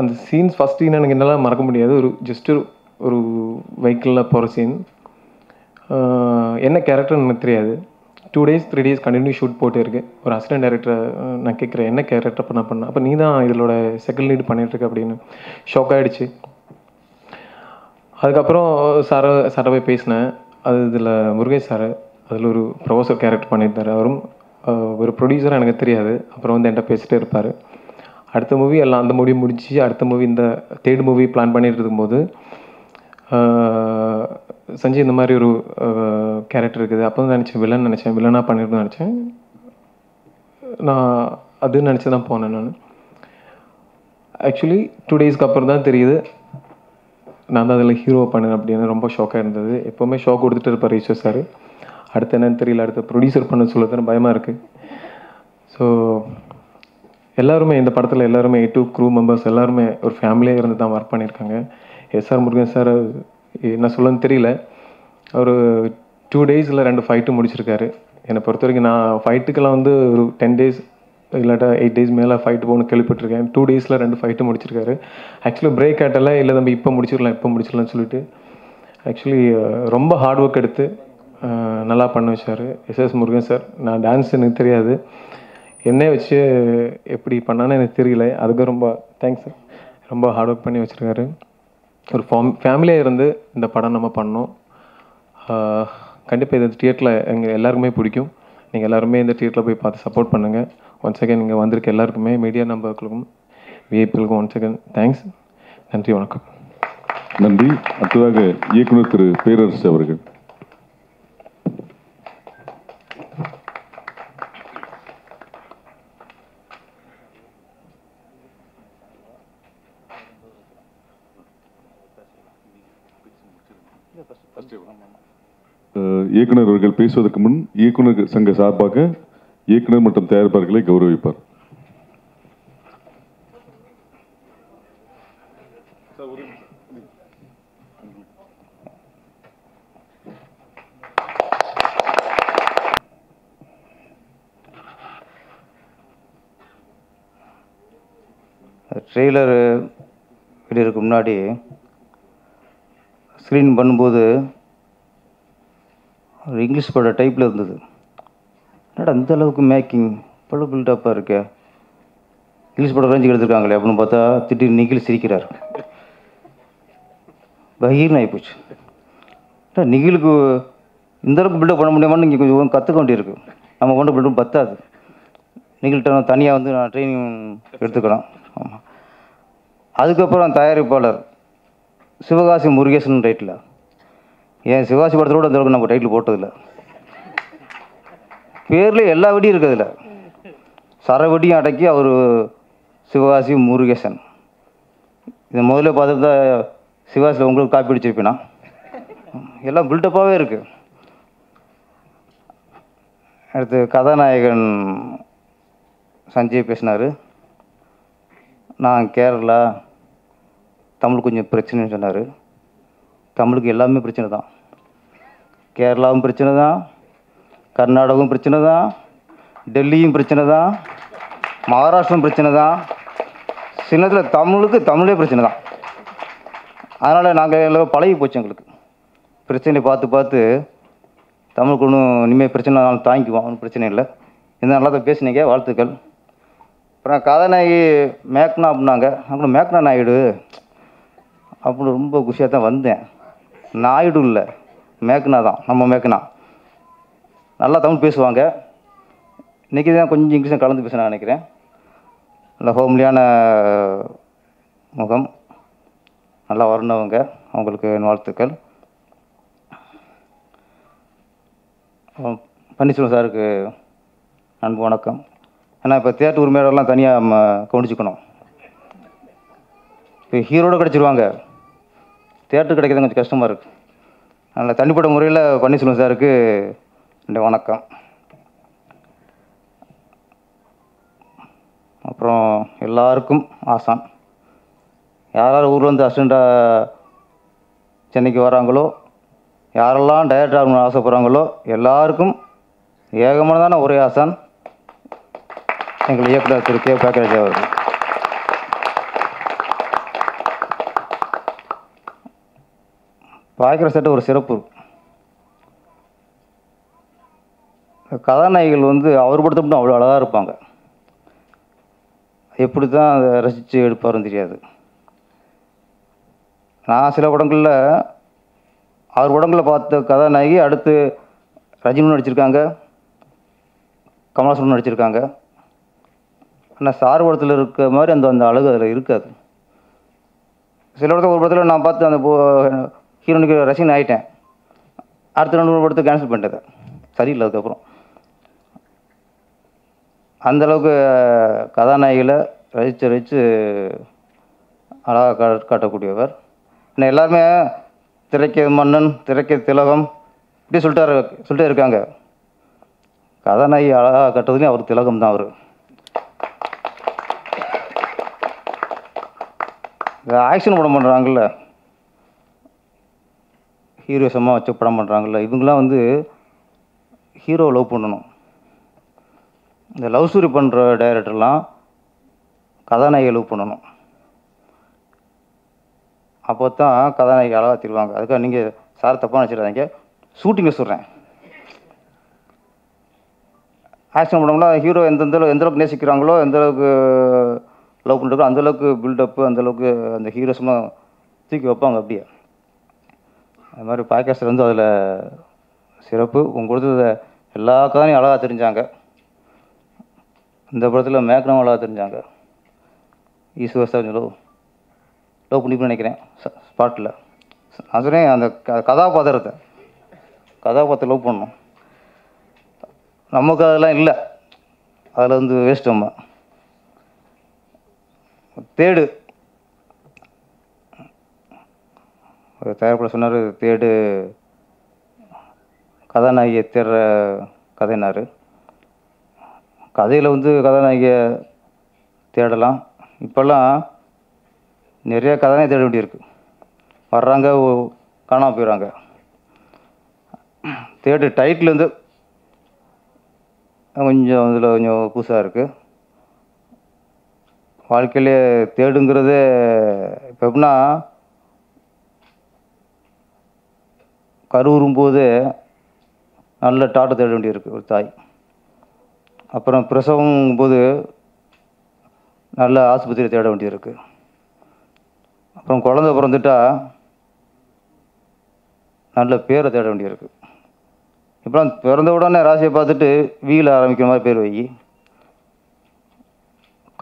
அந்த சீன்ஸ் ஃபஸ்ட் சீன் எனக்கு என்னால் மறக்க முடியாது. ஒரு ஜஸ்ட் ஒரு ஒரு வெஹிக்கிளில் போகிற சீன் என்ன கேரக்டர்னு எனக்கு தெரியாது. Two days three days continue shoot போட்டு இருக்கு. ஒரு அசிஸ்டன்ட் டேரக்டர் நான் கேட்குறேன் என்ன கேரக்டர் பண்ண பண்ண? அப்போ நீ தான் இதோட செகண்ட் லீட் பண்ணிகிட்ருக்க அப்படின்னு. ஷாக் ஆகிடுச்சு அதுக்கப்புறம் சாரை சாரை போய் பேசினேன். அது இதில் முருகேஷ் சார் அதில் ஒரு ப்ரொஃபஸர் கேரக்டர் பண்ணியிருந்தார். அவரும் ஒரு ப்ரொடியூசர் எனக்கு தெரியாது. அப்புறம் வந்து என்கிட்ட பேசிட்டே இருப்பார். அடுத்த மூவி எல்லாம் அந்த மூவி முடிஞ்சு அடுத்த மூவி இந்த தேர்ட் மூவி பிளான் பண்ணிகிட்டு இருக்கும்போது ஆஹ், சஞ்சய் இந்த மாதிரி ஒரு கேரக்டர் இருக்குது. அப்போ தான் நினச்சேன் வில்லன் நினச்சேன். வில்லனாக பண்ணிட்டு நினச்சேன். நான் அது நினச்சி தான் போனேன் நான். ஆக்சுவலி டூ டேஸ்க்கு அப்புறம் தான் தெரியுது. நான் தான் அதில் ஹீரோ பண்ணேன் அப்படின்னு. ரொம்ப ஷாக்காக இருந்தது. எப்போவுமே ஷாக் கொடுத்துட்டு இருப்பார் ஈஸ்வர் சார். அடுத்து என்னன்னு தெரியல. அடுத்து ப்ரொடியூசர் பண்ண சொல்லுறதுன்னு பயமாக இருக்குது ஸோ எல்லாருமே இந்த படத்தில் எல்லாருமே டூ க்ரூ மெம்பர்ஸ் எல்லாருமே ஒரு ஃபேமிலியாக இருந்து தான் ஒர்க் பண்ணியிருக்காங்க. எஸ்ஆர் முருகன் சார் என்ன சொல்லணும்னு தெரியல. ஒரு டூ டேஸில் ரெண்டு ஃபைட்டு முடிச்சிருக்காரு. என்னை பொறுத்த வரைக்கும் நான் ஃபைட்டுக்கெல்லாம் வந்து ஒரு டென் டேஸ் இல்லாட்டா எயிட் டேஸ் மேலே ஃபைட்டு போகணும்னு கேள்விப்பட்டிருக்கேன். டூ டேஸில் ரெண்டு ஃபைட்டு முடிச்சிருக்காரு. ஆக்சுவலி பிரேக் ஆட்டெல்லாம் இல்லை தம்பி இப்போ முடிச்சிடலாம் இப்போ முடிச்சிடலாம்னு சொல்லிட்டு. ஆக்சுவலி ரொம்ப ஹார்ட் ஒர்க் எடுத்து நல்லா பண்ண வச்சார். எஸ்எஸ் முருகன் சார் நான் டான்ஸ் எனக்கு தெரியாது. என்னை வச்சு எப்படி பண்ணான்னு எனக்கு தெரியல. அதுக்கு ரொம்ப தேங்க்ஸ் சார் ரொம்ப ஹார்ட் ஒர்க் பண்ணி வச்சுருக்காரு. ஒரு ஃபார்ம் ஃபேமிலியாக இருந்து இந்த படம் நம்ம பண்ணோம். கண்டிப்பாக இது தியேட்டரில் எங்கள் எல்லாருக்குமே பிடிக்கும். நீங்கள் எல்லாருமே இந்த தியேட்டரில் போய் பார்த்து சப்போர்ட் பண்ணுங்கள் ஒன் செகண்ட் இங்கே வந்திருக்க எல்லாருக்குமே மீடியா நம்பர்களுக்கும் விஐபிகளுக்கும் ஒன் செகண்ட் தேங்க்ஸ் நன்றி வணக்கம். நன்றி. அடுத்ததாக இயக்குனர் திரு பேரரசு அவர்கள். இயக்குனர் அவர்கள் பேசுவதற்கு முன் இயக்குனர் சங்க சார்பாக இயக்குனர் மற்றும் தயாரிப்பாளர்களை கௌரவிப்பார். ட்ரெய்லர் வெளியிருக்கு முன்னாடி ஸ்க்ரீன் பண்ணும்போது ஒரு இங்கிலீஷ் பட டைப்பில் இருந்தது. என்னடா இந்த அளவுக்கு மேக்கிங் பழு பில்டப்பாக இருக்கே? இங்கிலீஷ் படம் ரேஞ்சுக்கு எடுத்துருக்காங்களே அப்படின்னு பார்த்தா திடீர்னு நிகில் சிரிக்கிறார். பகீர்னு ஆகிப்போச்சு ஏடா, நிகிலுக்கு இந்த அளவுக்கு பில்டப் பண்ண முடியுமான்னு இங்கே கொஞ்சம் கற்றுக்க வேண்டியிருக்கு. நம்ம கொண்டு பில்டப் பத்தாது. நிகழ்கிட்ட தனியாக வந்து நான் ட்ரைனிங் எடுத்துக்கலாம். ஆமாம் அதுக்கப்புறம் தயாரிப்பாளர் சிவகாசி முருகேசன் ரைட்டில் ஏன் சிவாசி படத்தில் அந்த அந்தளவுக்கு நம்ம டைட்டில் போட்டதில்லை. பேரில் எல்லா வெடியும் இருக்கிறதுல சரவெடியும் அடக்கி அவர் சிவகாசி முருகேசன். இதை முதல்ல பார்த்துட்டு தான் உங்களுக்கு காப்பி அடிச்சிருப்பேனா? எல்லாம் பில்டப்பாகவே இருக்குது அடுத்து கதாநாயகன் சஞ்சய் பேசினார். நான் கேரளா தமிழ் கொஞ்சம் பிரச்சனைன்னு சொன்னார். தமிழுக்கு எல்லாமே பிரச்சனை தான். கேரளாவும் பிரச்சனை தான். கர்நாடகாவும் பிரச்சனை தான். டெல்லியும் பிரச்சனை தான். மகாராஷ்டிரம் பிரச்சனை தான். சின்னத்தில் தமிழுக்கு தமிழே பிரச்சனை தான். அதனால் நாங்கள் எல்லாம் பழகி போச்சு எங்களுக்கு. பிரச்சனையை பார்த்து பார்த்து தமிழுக்கு ஒன்றும் இனிமேல் பிரச்சனை நாங்கள் தாங்கிக்குவோம். ஒன்றும் பிரச்சனை இல்லை. இந்த நல்லா தான் பேசினீங்க. வாழ்த்துக்கள். அப்புறம் கதாநாயகி மேக்னா அப்படின்னாங்க. அப்புறம் மேக்னா நாயுடு அப்படின்னு ரொம்ப குஷியாக தான் வந்தேன். நாயுடு இல்லை. மேக்னா தான். நம்ம மேக்னா. நல்லா தமிழ் பேசுவாங்க. இன்றைக்கி தான் கொஞ்சம் இங்கிலீஷும் கலந்து பேச நினைக்கிறேன். நல்ல ஹோம்லியான முகம். நல்லா வரணுவங்க அவங்களுக்கு என் வாழ்த்துக்கள். பன்னீர்செல்வம் சாருக்கு அன்பு வணக்கம். ஏன்னா இப்போ தேட்டர் உரிமையாளர்லாம் தனியாக நம்ம கவனிச்சுக்கணும். இப்போ ஹீரோட கிடச்சிருவாங்க. தேட்டர் கிடைக்கிறது கொஞ்சம் கஷ்டமாக இருக்குது அதனால் தனிப்பட்ட முறையில் பன்னீர்செல்வம் சாருக்கு. என்னுடைய வணக்கம். அப்புறம் எல்லாருக்கும் ஆசான். யார் யார் ஊர்லேருந்து அசிஸ்டண்ட்டாக சென்னைக்கு வராங்களோ யாரெல்லாம் டைரக்டர் ஆகணும்னு ஆசைப்படுறாங்களோ எல்லாருக்கும் ஏகமானதான ஒரே ஆசான். எங்கள் இயக்குனர் திரு கே. பாக்கராஜ் அவர்கள். பாய்க்கிற சட்டை ஒரு சிறப்பு. கதாநாயகிகள் வந்து அவர் படுத்தப்பட்டு அவ்வளோ அழகாக இருப்பாங்க. எப்படி தான் அதை ரசித்து எடுப்பாருன்னு தெரியாது. நான் சில படங்களில் அவர் படங்களில் பார்த்த கதாநாயகி அடுத்து ரஜினி நடிச்சிருக்காங்க கமலாசன் நடிச்சிருக்காங்க. ஆனால் சார் படத்தில் இருக்க மாதிரி அந்த அந்த அழகு அதில் இருக்காது. சில படத்தில் ஒரு படத்தில் நான் பார்த்து அந்த ஹீரோனுக்கு ரசிகன் ஆகிட்டேன் அடுத்த ரெண்டு மூணு படத்தை கேன்சல் பண்ணிட்டேன். சரியில்லை அதுக்கப்புறம். அந்தளவுக்கு கதாநாயகியில் கதாநாயகிகளை ரசித்து ரசித்து அழகாக காட்டக்கூடியவர். இன்னும் எல்லாருமே திரைக்க மன்னன் திரைக்க திலகம் இப்படி சொல்லிட்டாரு சொல்லிட்டே இருக்காங்க. கதாநாயகி அழகாக கட்டுறதுலேயும் அவர் திலகம் தான் அவர். ஆக்ஷன் படம் பண்ணுறாங்கல்ல ஹீரோயிசமாக வச்சு படம் பண்ணுறாங்கல்ல இவங்களாம் வந்து ஹீரோ லவ் பண்ணணும். இந்த லவ் ஸ்டோரி பண்ணுற டைரக்டர்லாம் கதாநாயகி லவ் பண்ணணும். அப்போ தான் கதாநாயகி அழகாக தருவாங்க. அதுக்காக நீங்கள் சார் தப்பாக நினச்சிடாதீங்க. ஷூட்டிங்கில் சொல்கிறேன் ஆக்ஷன் பண்ணோம்னா ஹீரோ எந்தெந்த எந்த அளவுக்கு நேசிக்கிறாங்களோ எந்த அளவுக்கு லவ் பண்ணுறாங்களோ அந்த அளவுக்கு பில்டப்பு அந்த அளவுக்கு அந்த ஹீரோஸ்லாம் தூக்கி வைப்பாங்க அப்படியே. அது மாதிரி பாட்காஸ்டர் வந்து அதில் சிறப்பு. உங்க கொடுத்தத எல்லா கதையும் அழகாக தெரிஞ்சாங்க. இந்த படத்தில் மேக்னம் அழகாக தெரிஞ்சாங்க. ஈஸ்வர் லவ் லவ் பண்ணி நினைக்கிறேன். ஸ்பாட்டில் நான் சொன்னேன் அந்த க கதாபாத்திரத்தை. கதாபாத்திரம் லவ் பண்ணணும். நமக்கு அதெல்லாம் இல்லை. அதில் வந்து வேஸ்ட் நம்ம. தேடு. ஒரு தயாரிப்பில் சொன்னார் தேடு. கதாநாயகியை தேடுற கதைனார். கதையில் வந்து கதாநாயகியை தேடலாம். இப்போல்லாம் நிறைய கதாநாயகி தேட வேண்டியிருக்கு. வர்றாங்க காணாமல் போயிடுறாங்க. தேடு டைட்டில் வந்து கொஞ்சம் இதில் கொஞ்சம் புதுசாக இருக்குது வாழ்க்கையிலே தேடுங்கிறது இப்போ எப்படின்னா கருவுறும்போது நல்ல டாட்டை தேட வேண்டியிருக்கு ஒரு தாய். அப்புறம் பிரசவம் போது நல்ல ஆஸ்பத்திரியை தேட வேண்டியிருக்கு. அப்புறம் குழந்த பிறந்துட்டா நல்ல பேரை தேட வேண்டியிருக்கு. இப்போலாம் பிறந்த உடனே ராசியை பார்த்துட்டு வீல் ஆரம்பிக்கிற மாதிரி பேர் வைங்க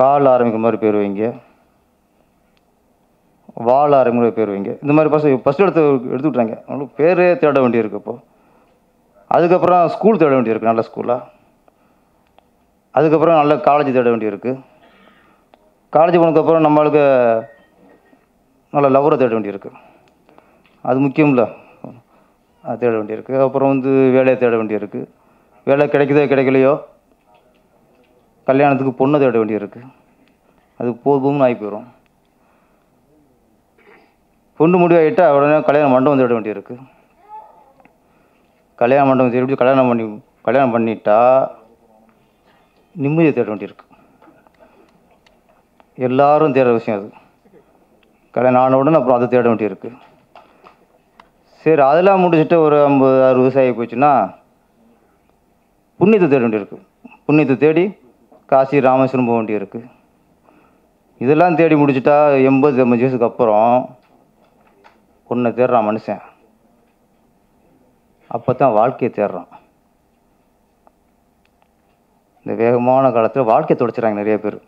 கால் ஆரம்பிக்கிற மாதிரி பேர் வைங்க. வாழ ஆரம்பிக்கிற பேர் வைங்க. இந்த மாதிரி ஃபஸ்ட்டு ஃபஸ்ட் எடுத்து எடுத்து விட்றாங்க அவங்களுக்கு பேரே தேட வேண்டியிருக்கு இப்போது அதுக்கப்புறம் ஸ்கூல் தேட வேண்டியிருக்கு நல்ல ஸ்கூலாக அதுக்கப்புறம் நல்ல காலேஜ் தேட வேண்டியிருக்கு. காலேஜ் போனதுக்கப்புறம் நம்மளுக்கு நல்ல லவரை தேட வேண்டியிருக்கு. அது முக்கியம்ல. அது தேட வேண்டியிருக்கு. அப்புறம் வந்து வேலையை தேட வேண்டியிருக்கு. வேலை கிடைக்குதோ கிடைக்கலையோ? கல்யாணத்துக்கு பொண்ணை தேட வேண்டியிருக்கு. அது போதும்னு ஆகி போயிடும் பொண்ணு முடிவாயிட்டா உடனே கல்யாண மண்டபம் தேட வேண்டியிருக்கு. கல்யாண மண்டபம் தேடி கல்யாணம் பண்ணி கல்யாணம் பண்ணிட்டா நிம்மதியை தேட வேண்டியிருக்கு. எல்லாரும் தேடுற விஷயம் அது. கல்யாணம் ஆன உடனே அப்புறம் அதை தேட வேண்டியிருக்கு. சரி அதெல்லாம் முடிச்சுட்டு ஒரு ஐம்பது அறுபது வயசு போச்சுன்னா புண்ணியத்தை தேட வேண்டியிருக்கு. புண்ணியத்தை தேடி காசி ராமேஸ்வரம் போக வேண்டியிருக்கு. இதெல்லாம் தேடி முடிச்சுட்டா எண்பது எண்பது வயசுக்கு அப்புறம் பொண்ணை தேடுறான் மனுஷன். அப்போ தான் வாழ்க்கையை தேடுறான். இந்த வேகமான காலத்தில் வாழ்க்கையை தொடச்சிட்றாங்க நிறைய பேர்.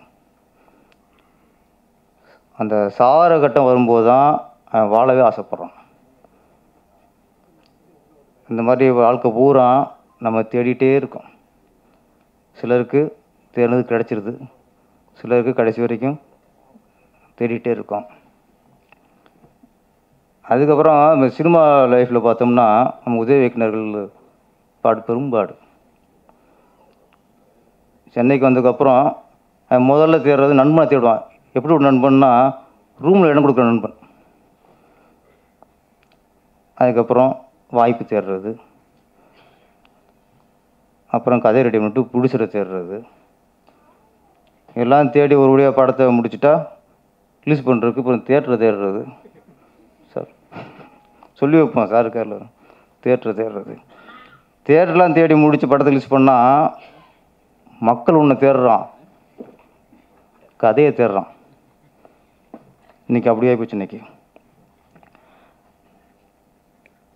அந்த சார கட்டம் வரும்போது தான் வாழவே ஆசைப்பட்றான். இந்த மாதிரி வாழ்க்கை பூரா நம்ம தேடிட்டே இருக்கோம். சிலருக்கு தேர்ந்தது கிடைச்சிருது. சிலருக்கு கடைசி வரைக்கும் தேடிட்டே இருக்கோம். அதுக்கப்புறம் இந்த சினிமா லைஃப்பில் பார்த்தோம்னா நம்ம உதவி இயக்குநர்கள் பாடு பெரும்பாடு சென்னைக்கு வந்ததுக்கப்புறம் முதல்ல தேடுறது நண்பனை தேடுவான். எப்படி ஒரு நண்பன்னா ரூமில் இடம் கொடுக்குற நண்பன். அதுக்கப்புறம் வாய்ப்பு தேடுறது. அப்புறம் கதை ரெடி பண்ணிட்டு பிடிச்சிட தேடுறது. எல்லாம் தேடி ஒரு வழியாக படத்தை முடிச்சிட்டா ரிலீஸ் பண்ணுறதுக்கு அப்புறம் தேட்டரை தேடுறது. சொல்லி வைப்போம் சார் இருக்கார்ல தேட்டரை தேடுறது. தேட்டர்லாம் தேடி முடித்து படத்தை ரிலீஸ் பண்ணால் மக்கள் உன்னை தேடுறான். கதையை தேடுறான். இன்னைக்கு அப்படியே போச்சு இன்னைக்கு.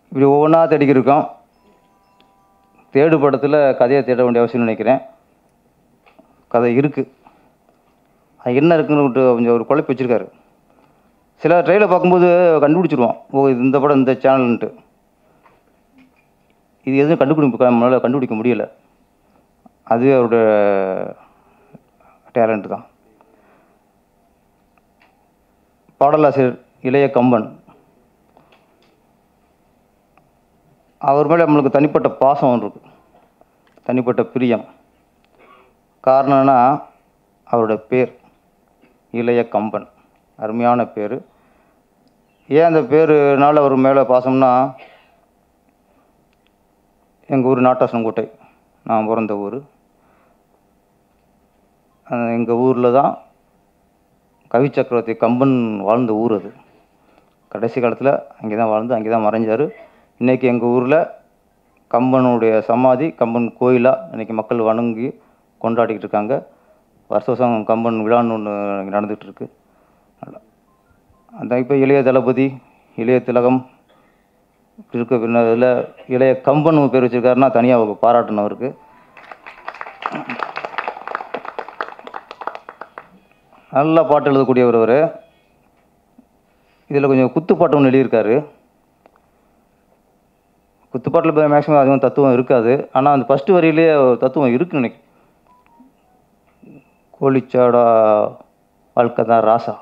இப்படி ஒவ்வொன்றா தேடிக்கிருக்கோம் தேடு படத்தில் கதையை தேட வேண்டிய அவசியம் நினைக்கிறேன். கதை இருக்குது அது என்ன இருக்குன்னு கொஞ்சம் ஒரு குழப்பி வச்சுருக்காரு. சில ட்ரெயிலர் பார்க்கும்போது கண்டுபிடிச்சிருவோம் ஓ இது இந்த படம் இந்த சேனல்ன்ட்டு இது எதுவும் கண்டுபிடிக்க நம்மளால் கண்டுபிடிக்க முடியல. அதுவே அவரோட டேலண்ட் தான். பாடலாசிரியர் இளைய கம்பன். அவர் மேலே நம்மளுக்கு தனிப்பட்ட பாசம் இருக்கு. தனிப்பட்ட பிரியம். காரணம்னா அவரோட பேர் இளைய கம்பன். அருமையான பேர். ஏன் அந்த பேருனால் அவர் மேலே பாசம்னா எங்கள் ஊர் நாட்டாசனங்கோட்டை. நான் பிறந்த ஊர். எங்கள் ஊரில் தான் கவி சக்கரவர்த்தி கம்பன் வாழ்ந்த ஊர் அது. கடைசி காலத்தில் அங்கே தான் வாழ்ந்து அங்கே தான் மறைஞ்சார். இன்றைக்கி எங்கள் ஊரில் கம்பனுடைய சமாதி கம்பன் கோயிலாக இன்றைக்கி மக்கள் வணங்கி கொண்டாடிக்கிட்டு இருக்காங்க. வருஷ வருஷம் கம்பன் விழான்னு ஒன்று இங்கே நடந்துகிட்ருக்கு அந்த இப்போ இளைய தளபதி இளைய திலகம் இப்படி இருக்க பின்னதில் இளைய கம்பன் பேர் வச்சுருக்காருன்னா தனியாக பாராட்டணும் அவருக்கு. நல்ல பாட்டு எழுதக்கூடியவர் அவர். இதில் கொஞ்சம் குத்துப்பாட்டு ஒன்று எழுதியிருக்காரு. குத்துப்பாட்டில் மேக்ஸிமம் அதிகம் தத்துவம் இருக்காது. ஆனால் அந்த ஃபஸ்ட்டு வரியிலேயே தத்துவம் இருக்குன்னு நினைக்கிறேன். கோழிச்சோடா வாழ்க்கை தான் ராசா.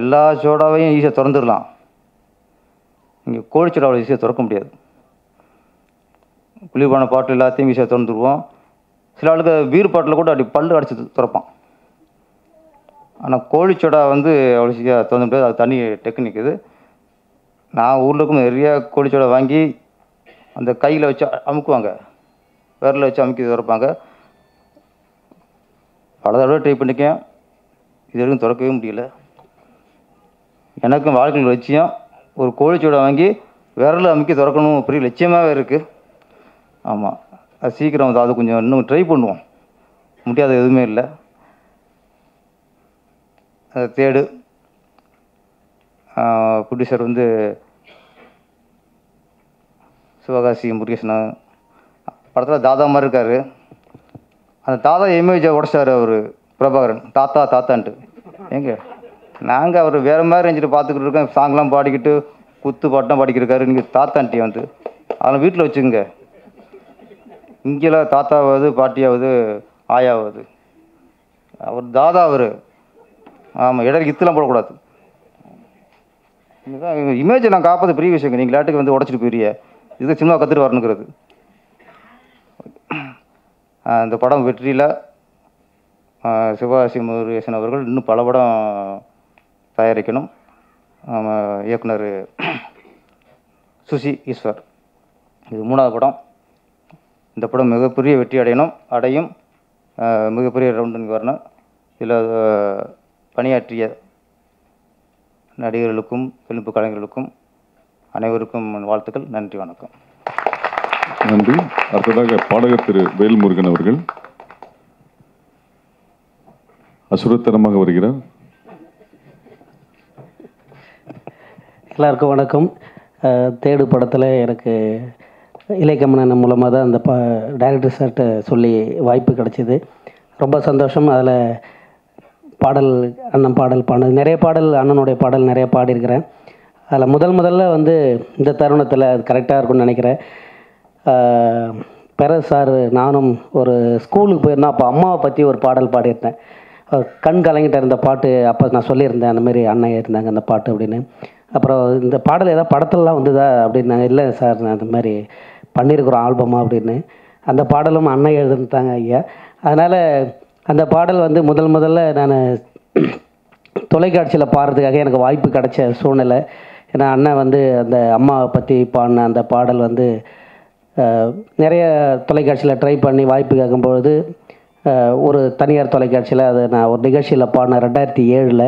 எல்லா சோடாவையும் ஈஸியாக திறந்துடலாம். இங்கே கோழிச்சோடாவை ஈஸியாக திறக்க முடியாது. குளிர்பான பாட்டில் எல்லாத்தையும் ஈஸியாக திறந்துருவோம். சில ஆளுக்கு பீர் பாட்டில் கூட அப்படி பல்லு அடித்து திறப்பான். ஆனால் கோழிச்சோடா வந்து அவ்வளோ ஈஸியாக திறந்து முடியாது. அது தனி டெக்னிக் இது. நான் ஊரில் இருக்கும் நிறைய கோழிச்சோடா வாங்கி அந்த கையில் வச்சு அமுக்குவாங்க. விரலில் வச்சு அமுக்கி திறப்பாங்க. பல தடவை ட்ரை பண்ணிக்கேன் இது வரைக்கும் திறக்கவே முடியல. எனக்கும் வாழ்க்கையில் லட்சியம். ஒரு கோழிச்சூடை வாங்கி விரல் அமைக்க திறக்கணும். பெரிய லட்சியமாகவே இருக்குது ஆமாம் அது சீக்கிரம் வந்து அது கொஞ்சம் இன்னும் ட்ரை பண்ணுவோம். முடியாத எதுவுமே இல்லை. அதை தேடு. ப்ரொடியூசர் வந்து சிவகாசி முருகேசன். படத்தில் தாதா மாதிரி இருக்கார். அந்த தாத்தா இமேஜை உடச்சார் அவர். பிரபாகரன். தாத்தா தாத்தான்ட்டு. ஏங்க நாங்கள் அவர் வேறு மாதிரி ரேஞ்சில் பார்த்துக்கிட்டு இருக்கோம். சாங்லாம் பாடிக்கிட்டு குத்து பாட்டம் பாடிக்கிருக்காரு. நீங்கள் தாத்தான்ட்டி வந்து. அதெல்லாம் வீட்டில் வச்சுக்கோங்க. இங்கெல்லாம் தாத்தாவாவது பாட்டியாவது ஆயாவது. அவர் தாதா அவர். ஆமாம் இடையில இத்துலாம் போடக்கூடாது. இமேஜை நான் காப்பது பெரிய விஷயங்க. நீங்கள் லேட்டுக்கு வந்து உடச்சிட்டு போயிரிய இது சினிமா கற்றுட்டு வரணுங்கிறது. இந்த படம் வெற்றியில் சிவகாசி முருகேசன் அவர்கள் இன்னும் பல படம் தயாரிக்கணும். இயக்குனர் <clears throat> சுசி ஈஸ்வர். இது மூணாவது படம். இந்த படம் மிகப்பெரிய வெற்றி அடையணும் அடையும் மிகப்பெரிய ரவுண்டுங்க வரணும். இதில் பணியாற்றிய நடிகர்களுக்கும் பிலிம்பு கலைஞர்களுக்கும் அனைவருக்கும் வாழ்த்துக்கள் நன்றி வணக்கம். நன்றி. அடுத்ததாக பாடகர் திரு வேல்முருகன் அவர்கள். அசுரத்தனமாக வருகிறார். எல்லாருக்கும் வணக்கம். தேடு படத்தில் எனக்கு இலைக்கமணன் மூலமாக தான் அந்த பா டைரக்டர் சார்கிட்ட சொல்லி வாய்ப்பு கிடச்சிது. ரொம்ப சந்தோஷம். அதில் பாடல் அண்ணன் பாடல் பாடு நிறைய பாடல் அண்ணனுடைய பாடல் நிறைய பாடியிருக்கிறேன். அதில் முதல் முதல்ல வந்து இந்த தருணத்தில் அது கரெக்டாக இருக்கும்னு நினைக்கிறேன். பெற பெர சார் நானும் ஒரு ஸ்கூலுக்கு போயிருந்தேன் அப்போ அம்மாவை பற்றி ஒரு பாடல் பாடியிருந்தேன். கண் கலங்கிட்ட இருந்த பாட்டு அப்போ நான் சொல்லியிருந்தேன் அந்த மாதிரி அண்ணன் இருந்தாங்க அந்த பாட்டு அப்படின்னு. அப்புறம் இந்த பாடல் ஏதாவது படத்துலலாம் வந்ததா அப்படின்னாங்க இல்லை சார் நான் அந்த மாதிரி பண்ணியிருக்கிறோம் ஆல்பமா அப்படின்னு. அந்த பாடலும் அண்ணன் எழுதுட்டாங்க ஐயா. அதனால் அந்த பாடல் வந்து முதல் முதல்ல நான் தொலைக்காட்சியில் பாடுறதுக்காக எனக்கு வாய்ப்பு கிடைச்ச சூழ்நிலை. ஏன்னா அண்ணன் வந்து அந்த அம்மாவை பற்றி பாடின அந்த பாடல் வந்து நிறைய தொலைக்காட்சியில் ட்ரை பண்ணி வாய்ப்பு கேட்கும்பொழுது ஒரு தனியார் தொலைக்காட்சியில் அதை நான் ஒரு நிகழ்ச்சியில் பாடினேன் ரெண்டாயிரத்தி ஏழில்.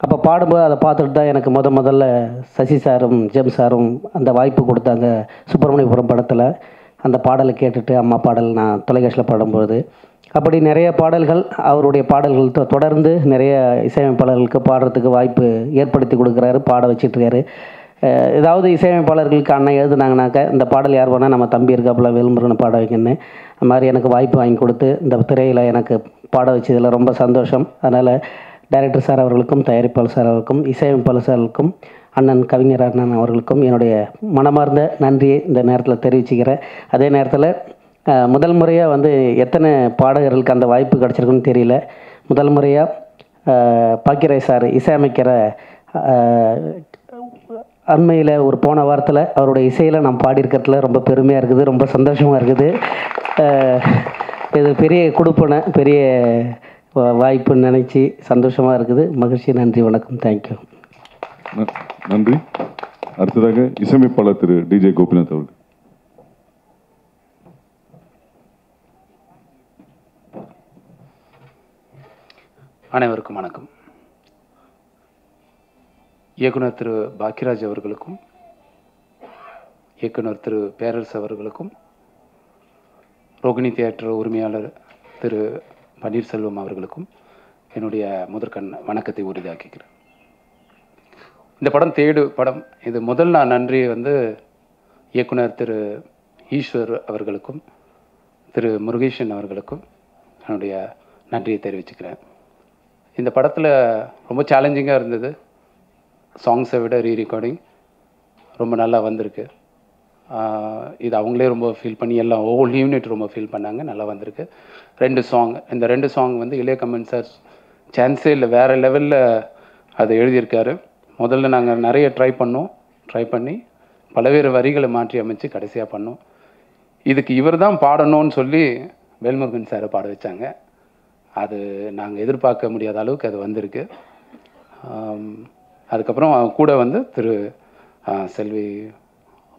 அப்போ பாடும்போது அதை பார்த்துட்டு தான் எனக்கு முத முதல்ல சசி சாரும் ஜெம் சாரும் அந்த வாய்ப்பு கொடுத்தாங்க. சுப்பிரமணியபுரம் படத்தில் அந்த பாடலை கேட்டுட்டு அம்மா பாடல் நான் தொலைக்காட்சியில் பாடும்போது. அப்படி நிறைய பாடல்கள் அவருடைய பாடல்கள் தொ- தொடர்ந்து நிறைய இசையமைப்பாளர்களுக்கு பாடுறதுக்கு வாய்ப்பு ஏற்படுத்தி கொடுக்குறாரு பாட வச்சிட்ருக்காரு. ஏதாவது இசையமைப்பாளர்களுக்கு அண்ணன் எழுதுனாங்கனாக்கா இந்த பாடல் யார் வேணால் நம்ம தம்பி இருக்காப்புல வேல்முருகனை பாட வைக்கணும்னு அந்த மாதிரி எனக்கு வாய்ப்பு வாங்கி கொடுத்து இந்த திரையில் எனக்கு பாட வச்சதில் ரொம்ப சந்தோஷம். அதனால் டைரக்டர் சார் அவர்களுக்கும் தயாரிப்பாளர் சார் அவர்களுக்கும் இசையமைப்பாளர் சார்களுக்கும் அண்ணன் கவிஞர் அண்ணன் அவர்களுக்கும் என்னுடைய மனமார்ந்த நன்றியை இந்த நேரத்தில் தெரிவிச்சுக்கிறேன். அதே நேரத்தில் முதல் முறையாக வந்து எத்தனை பாடகர்களுக்கு அந்த வாய்ப்பு கிடச்சிருக்குன்னு தெரியல. முதல் முறையாக பாக்கிரை சார் இசையமைக்கிற அண்மையில் ஒரு போன வாரத்தில் அவருடைய இசையில் நான் பாடியிருக்கிறதுல ரொம்ப பெருமையாக இருக்குது ரொம்ப சந்தோஷமாக இருக்குது. இது பெரிய கொடுப்பனை பெரிய வா- வாய்ப்புன்னு நினச்சி சந்தோஷமாக இருக்குது. மகிழ்ச்சி நன்றி வணக்கம். தேங்க்யூ நன்றி. அடுத்ததாக இசையமைப்பாளர் திரு டிஜே கோபிநாத் அவர்கள். அனைவருக்கும் வணக்கம். இயக்குனர் திரு பாக்கியராஜ் அவர்களுக்கும் இயக்குனர் திரு பேரரசு அவர்களுக்கும் ரோகிணி தியேட்டர் உரிமையாளர் திரு பன்னீர்செல்வம் அவர்களுக்கும் என்னுடைய முதற்கண் வணக்கத்தை உறுதியாக்கிக்கிறேன். இந்த படம் தேடு படம். இது முதல் நான் நன்றி வந்து இயக்குனர் திரு ஈஸ்வர் அவர்களுக்கும் திரு முருகேஷன் அவர்களுக்கும் என்னுடைய நன்றியை தெரிவிச்சுக்கிறேன். இந்த படத்தில் ரொம்ப சேலஞ்சிங்காக இருந்தது. சாங்ஸை விட ரீ ரெக்கார்டிங் ரொம்ப நல்லா வந்திருக்கு. இது அவங்களே ரொம்ப ஃபீல் பண்ணி எல்லாம் ஹோல் யூனிட் ரொம்ப ஃபீல் பண்ணாங்க நல்லா வந்திருக்கு. ரெண்டு சாங் இந்த ரெண்டு சாங் வந்து இளைய கமன் சார் சான்ஸே இல்லை வேறு லெவலில் அதை எழுதியிருக்காரு. முதல்ல நாங்கள் நிறைய ட்ரை பண்ணோம். ட்ரை பண்ணி பலவேறு வரிகளை மாற்றி அமைச்சு கடைசியாக பண்ணோம். இதுக்கு இவர் தான் பாடணும்னு சொல்லி வேல்முருகன் சாரை பாட வச்சாங்க. அது நாங்கள் எதிர்பார்க்க முடியாத அளவுக்கு அது வந்திருக்கு. அதுக்கப்புறம் அவங்க கூட வந்து Thiru Selvi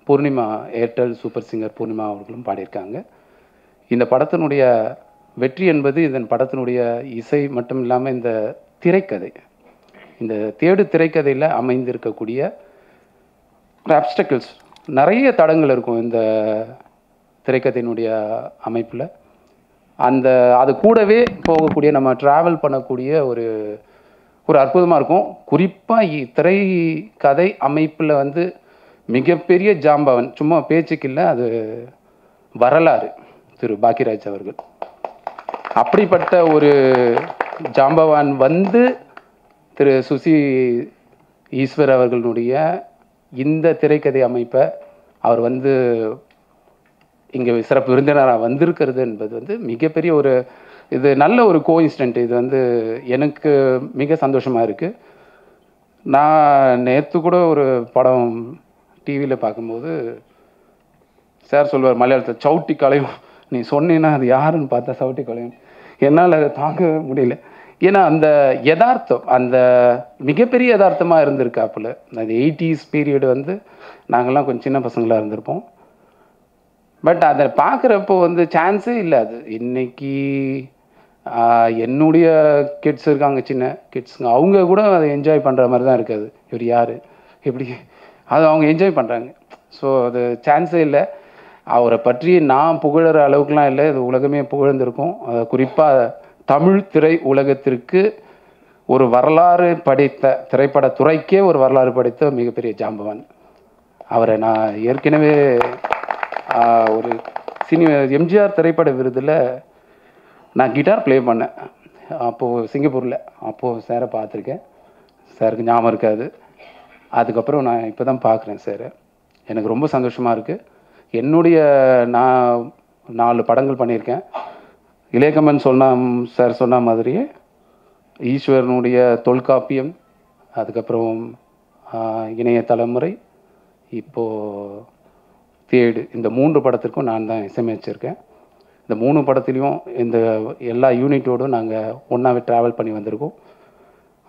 Poornima Airtel super singer Poornima அவர்களும் பாடியிருக்காங்க. இந்த படத்தினுடைய வெற்றி என்பது இதன் படத்தினுடைய இசை மட்டும் இல்லாமல் இந்த திரைக்கதை. இந்த தேடு திரைக்கதையில் அமைந்திருக்கக்கூடிய ஆப்ஸ்டக்கிள்ஸ் நிறைய தடங்கள் இருக்கும் இந்த திரைக்கதையினுடைய அமைப்பில். அந்த அது கூடவே போகக்கூடிய நம்ம ட்ராவல் பண்ணக்கூடிய ஒரு ஒரு அற்புதமாக இருக்கும். குறிப்பாக திரை கதை அமைப்பில் வந்து மிகப்பெரிய ஜாம்பவன். சும்மா பேச்சுக்கு இல்லை அது வரலாறு. திரு பாக்கியராஜ் அவர்கள். அப்படிப்பட்ட ஒரு ஜாம்பவான் வந்து திரு சுசி ஈஸ்வர் அவர்களுடைய இந்த திரைக்கதை அமைப்பை அவர் வந்து இங்கே சிறப்பு விருந்தினராக வந்திருக்கிறது என்பது வந்து மிகப்பெரிய ஒரு இது நல்ல ஒரு கோ இன்சிடென்ட் இது வந்து எனக்கு மிக சந்தோஷமாக இருக்குது நான் நேற்று கூட ஒரு படம் டிவியில் பார்க்கும்போது சார் சொல்வார் மலையாளத்தில் சவுட்டி கலையும். நீ சொன்னீன்னா அது யாருன்னு பார்த்தா சவுட்டி கலையும். என்னால் அதை தாங்க முடியல. ஏன்னா அந்த யதார்த்தம் அந்த மிகப்பெரிய யதார்த்தமாக இருந்திருக்காப்புல. அந்த எயிட்டிஸ் பீரியட் வந்து நாங்கள்லாம் கொஞ்சம் சின்ன பசங்களாக இருந்திருப்போம். பட் அதை பார்க்குறப்போ வந்து சான்ஸே இல்லை அது. இன்னைக்கு என்னுடைய கிட்ஸ் இருக்காங்க சின்ன கிட்ஸுங்க அவங்க கூட அதை என்ஜாய் பண்ணுற மாதிரி தான் இருக்காது இவர் யார்? எப்படி அது அவங்க என்ஜாய் பண்ணுறாங்க ஸோ அது சான்ஸே இல்லை. அவரை பற்றி நான் புகழற அளவுக்குலாம் இல்லை. இது உலகமே புகழ்ந்திருக்கும். குறிப்பாக தமிழ் திரை உலகத்திற்கு ஒரு வரலாறு படைத்த திரைப்பட துறைக்கே ஒரு வரலாறு படைத்த மிகப்பெரிய ஜாம்பவான். அவரை நான் ஏற்கனவே ஒரு சினிமா எம்ஜிஆர் திரைப்பட விருதில் நான் கிட்டார் ப்ளே பண்ணேன். அப்போது சிங்கப்பூரில். அப்போது சாரை பார்த்துருக்கேன். சாருக்கு ஞாபகம் இருக்காது. அதுக்கப்புறம் நான் இப்போ தான் பார்க்குறேன் சார். எனக்கு ரொம்ப சந்தோஷமாக இருக்குது என்னுடைய நான் நாலு படங்கள் பண்ணியிருக்கேன். இளையகமன் சொன்ன சார் சொன்ன மாதிரியே ஈஸ்வரனுடைய தொல்காப்பியம் அதுக்கப்புறம் இணைய தலைமுறை இப்போது தேடு இந்த மூன்று படத்திற்கும் நான் தான் இசையமைச்சிருக்கேன் இந்த மூணு படத்துலையும் இந்த எல்லா யூனிட்டோடும் நாங்கள் ஒன்றாவே ட்ராவல் பண்ணி வந்திருக்கோம்.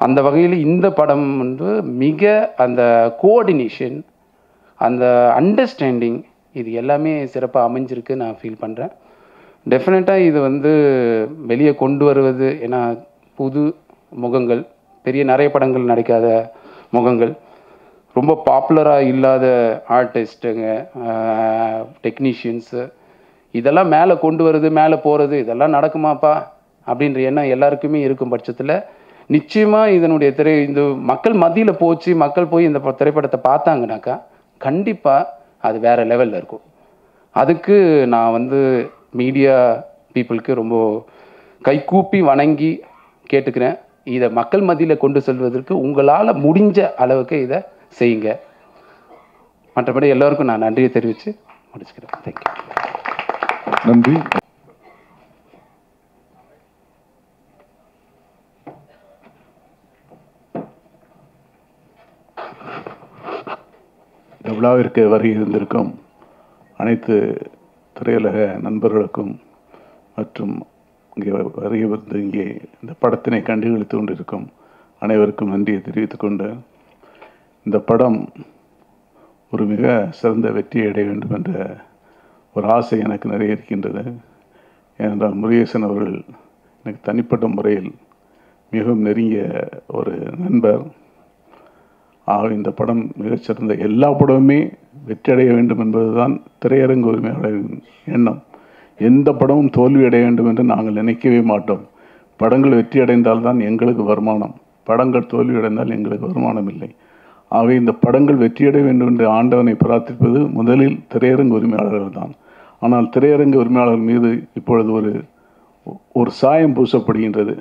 அந்த வகையில் இந்த படம் வந்து மிக அந்த கோஆர்டினேஷன் அந்த அண்டர்ஸ்டாண்டிங் இது எல்லாமே சிறப்பாக அமைஞ்சிருக்கு நான் ஃபீல் பண்ணுறேன் டெஃபினட்டாக இது வந்து வெளியே கொண்டு வருவது ஏன்னா புது முகங்கள் பெரிய நிறைய படங்கள் நடிக்காத முகங்கள் ரொம்ப பாப்புலராக இல்லாத ஆர்டிஸ்ட்டுங்க டெக்னீஷியன்ஸு இதெல்லாம் மேலே கொண்டு வருது மேலே போகிறது இதெல்லாம் நடக்குமாப்பா அப்படின்ற எண்ணம் எல்லாருக்குமே இருக்கும் பட்சத்தில் நிச்சயமாக இதனுடைய திரை இந்த மக்கள் மத்தியில் போச்சு மக்கள் போய் இந்த திரைப்படத்தை பார்த்தாங்கனாக்கா கண்டிப்பாக அது வேற லெவலில் இருக்கும். அதுக்கு நான் வந்து மீடியா பீப்புளுக்கு ரொம்ப கைகூப்பி வணங்கி கேட்டுக்கிறேன். இதை மக்கள் மத்தியில் கொண்டு செல்வதற்கு உங்களால் முடிஞ்ச அளவுக்கு இதை செய்யுங்க. மற்றபடி எல்லோருக்கும் நான் நன்றியை தெரிவித்து முடிச்சுக்கிறேன். தேங்க்யூ நன்றி. இந்த விழாவிற்கு வருகை இருந்திருக்கும் அனைத்து திரையுலக நண்பர்களுக்கும் மற்றும் இங்கே வருகை வந்து இங்கே இந்த படத்தினை கண்டுகளித்து கொண்டிருக்கும் அனைவருக்கும் நன்றியை தெரிவித்து கொண்டு இந்த படம் ஒரு மிக சிறந்த வெற்றியை அடைய வேண்டும் என்ற ஒரு ஆசை எனக்கு நிறைய இருக்கின்றது. ஏனென்றால் முருகேசன் அவர்கள் எனக்கு தனிப்பட்ட முறையில் மிகவும் நெருங்கிய ஒரு நண்பர். ஆக இந்த படம் மிகச்சிறந்த எல்லா படமுமே வெற்றியடைய வேண்டும் என்பதுதான் திரையரங்கு உரிமையாளரின் எண்ணம். எந்த படமும் தோல்வி அடைய வேண்டும் என்று நாங்கள் நினைக்கவே மாட்டோம். படங்கள் வெற்றி அடைந்தால்தான் எங்களுக்கு வருமானம். படங்கள் தோல்வி அடைந்தால் எங்களுக்கு வருமானம் இல்லை. ஆகவே இந்த படங்கள் வெற்றியடைய வேண்டும் என்று ஆண்டவனை பிரார்த்திப்பது முதலில் திரையரங்கு உரிமையாளர்கள் தான். ஆனால் திரையரங்கு உரிமையாளர் மீது இப்பொழுது ஒரு ஒரு சாயம் பூசப்படுகின்றது.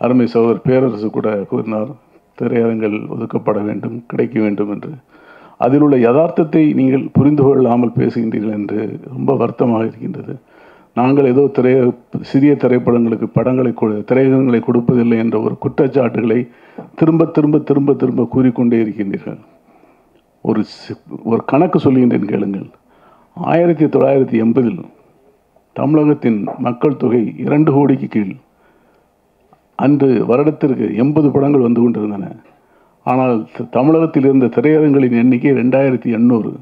அருமை சகோதரர் பேரரசு கூட கூறினார் திரையரங்கள் ஒதுக்கப்பட வேண்டும் கிடைக்க வேண்டும் என்று. அதில் உள்ள யதார்த்தத்தை நீங்கள் புரிந்து கொள்ளாமல் பேசுகின்றீர்கள் என்று ரொம்ப வருத்தமாக இருக்கின்றது. நாங்கள் ஏதோ திரைய சிறிய திரைப்படங்களுக்கு படங்களை கொடு- திரையரங்களை கொடுப்பதில்லை என்ற ஒரு குற்றச்சாட்டுகளை திரும்ப திரும்ப திரும்ப திரும்ப கூறிக்கொண்டே இருக்கின்றீர்கள். ஒரு ஒரு கணக்கு சொல்கின்றேன் கேளுங்கள். ஆயிரத்தி தொள்ளாயிரத்தி எண்பதில் தமிழகத்தின் மக்கள் தொகை இரண்டு கோடிக்கு கீழ் அன்று வருடத்திற்கு எண்பது படங்கள் வந்து கொண்டிருந்தன. ஆனால் த- தமிழகத்தில் இருந்த திரையரங்களின் எண்ணிக்கை ரெண்டாயிரத்தி எண்ணூறு.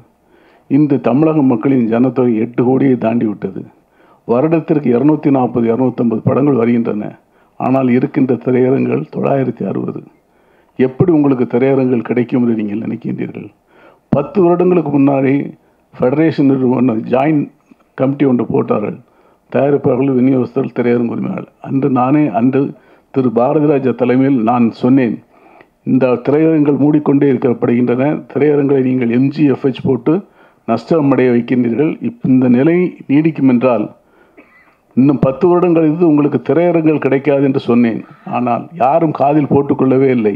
இன்று தமிழக மக்களின் ஜனத்தொகை எட்டு கோடியை தாண்டி விட்டது. வருடத்திற்கு இரநூத்தி நாற்பது இரநூத்தம்பது படங்கள் வருகின்றன. ஆனால் இருக்கின்ற திரையரங்குகள் தொள்ளாயிரத்தி அறுபது. எப்படி உங்களுக்கு திரையரங்குகள் கிடைக்கும் என்று நீங்கள் நினைக்கின்றீர்கள்? பத்து வருடங்களுக்கு முன்னாடி ஃபெடரேஷன் ஒன்று ஜாயின் கமிட்டி ஒன்று போட்டார்கள். தயாரிப்பாளர்கள் விநியோகஸ்தர்கள் திரையரங்கு உரிமையாளர் அன்று நானே அன்று திரு பாரதிராஜா தலைமையில் நான் சொன்னேன் இந்த திரையரங்குகள் மூடிக்கொண்டே இருக்கப்படுகின்றன. திரையரங்களை நீங்கள் எம்ஜிஎஃப்ஹெச் போட்டு நஷ்டம் அடைய வைக்கின்றீர்கள். இப் இந்த நிலை நீடிக்கும் என்றால் இன்னும் பத்து வருடங்கள் இது உங்களுக்கு திரையரங்குகள் கிடைக்காது என்று சொன்னேன். ஆனால் யாரும் காதில் போட்டுக்கொள்ளவே இல்லை.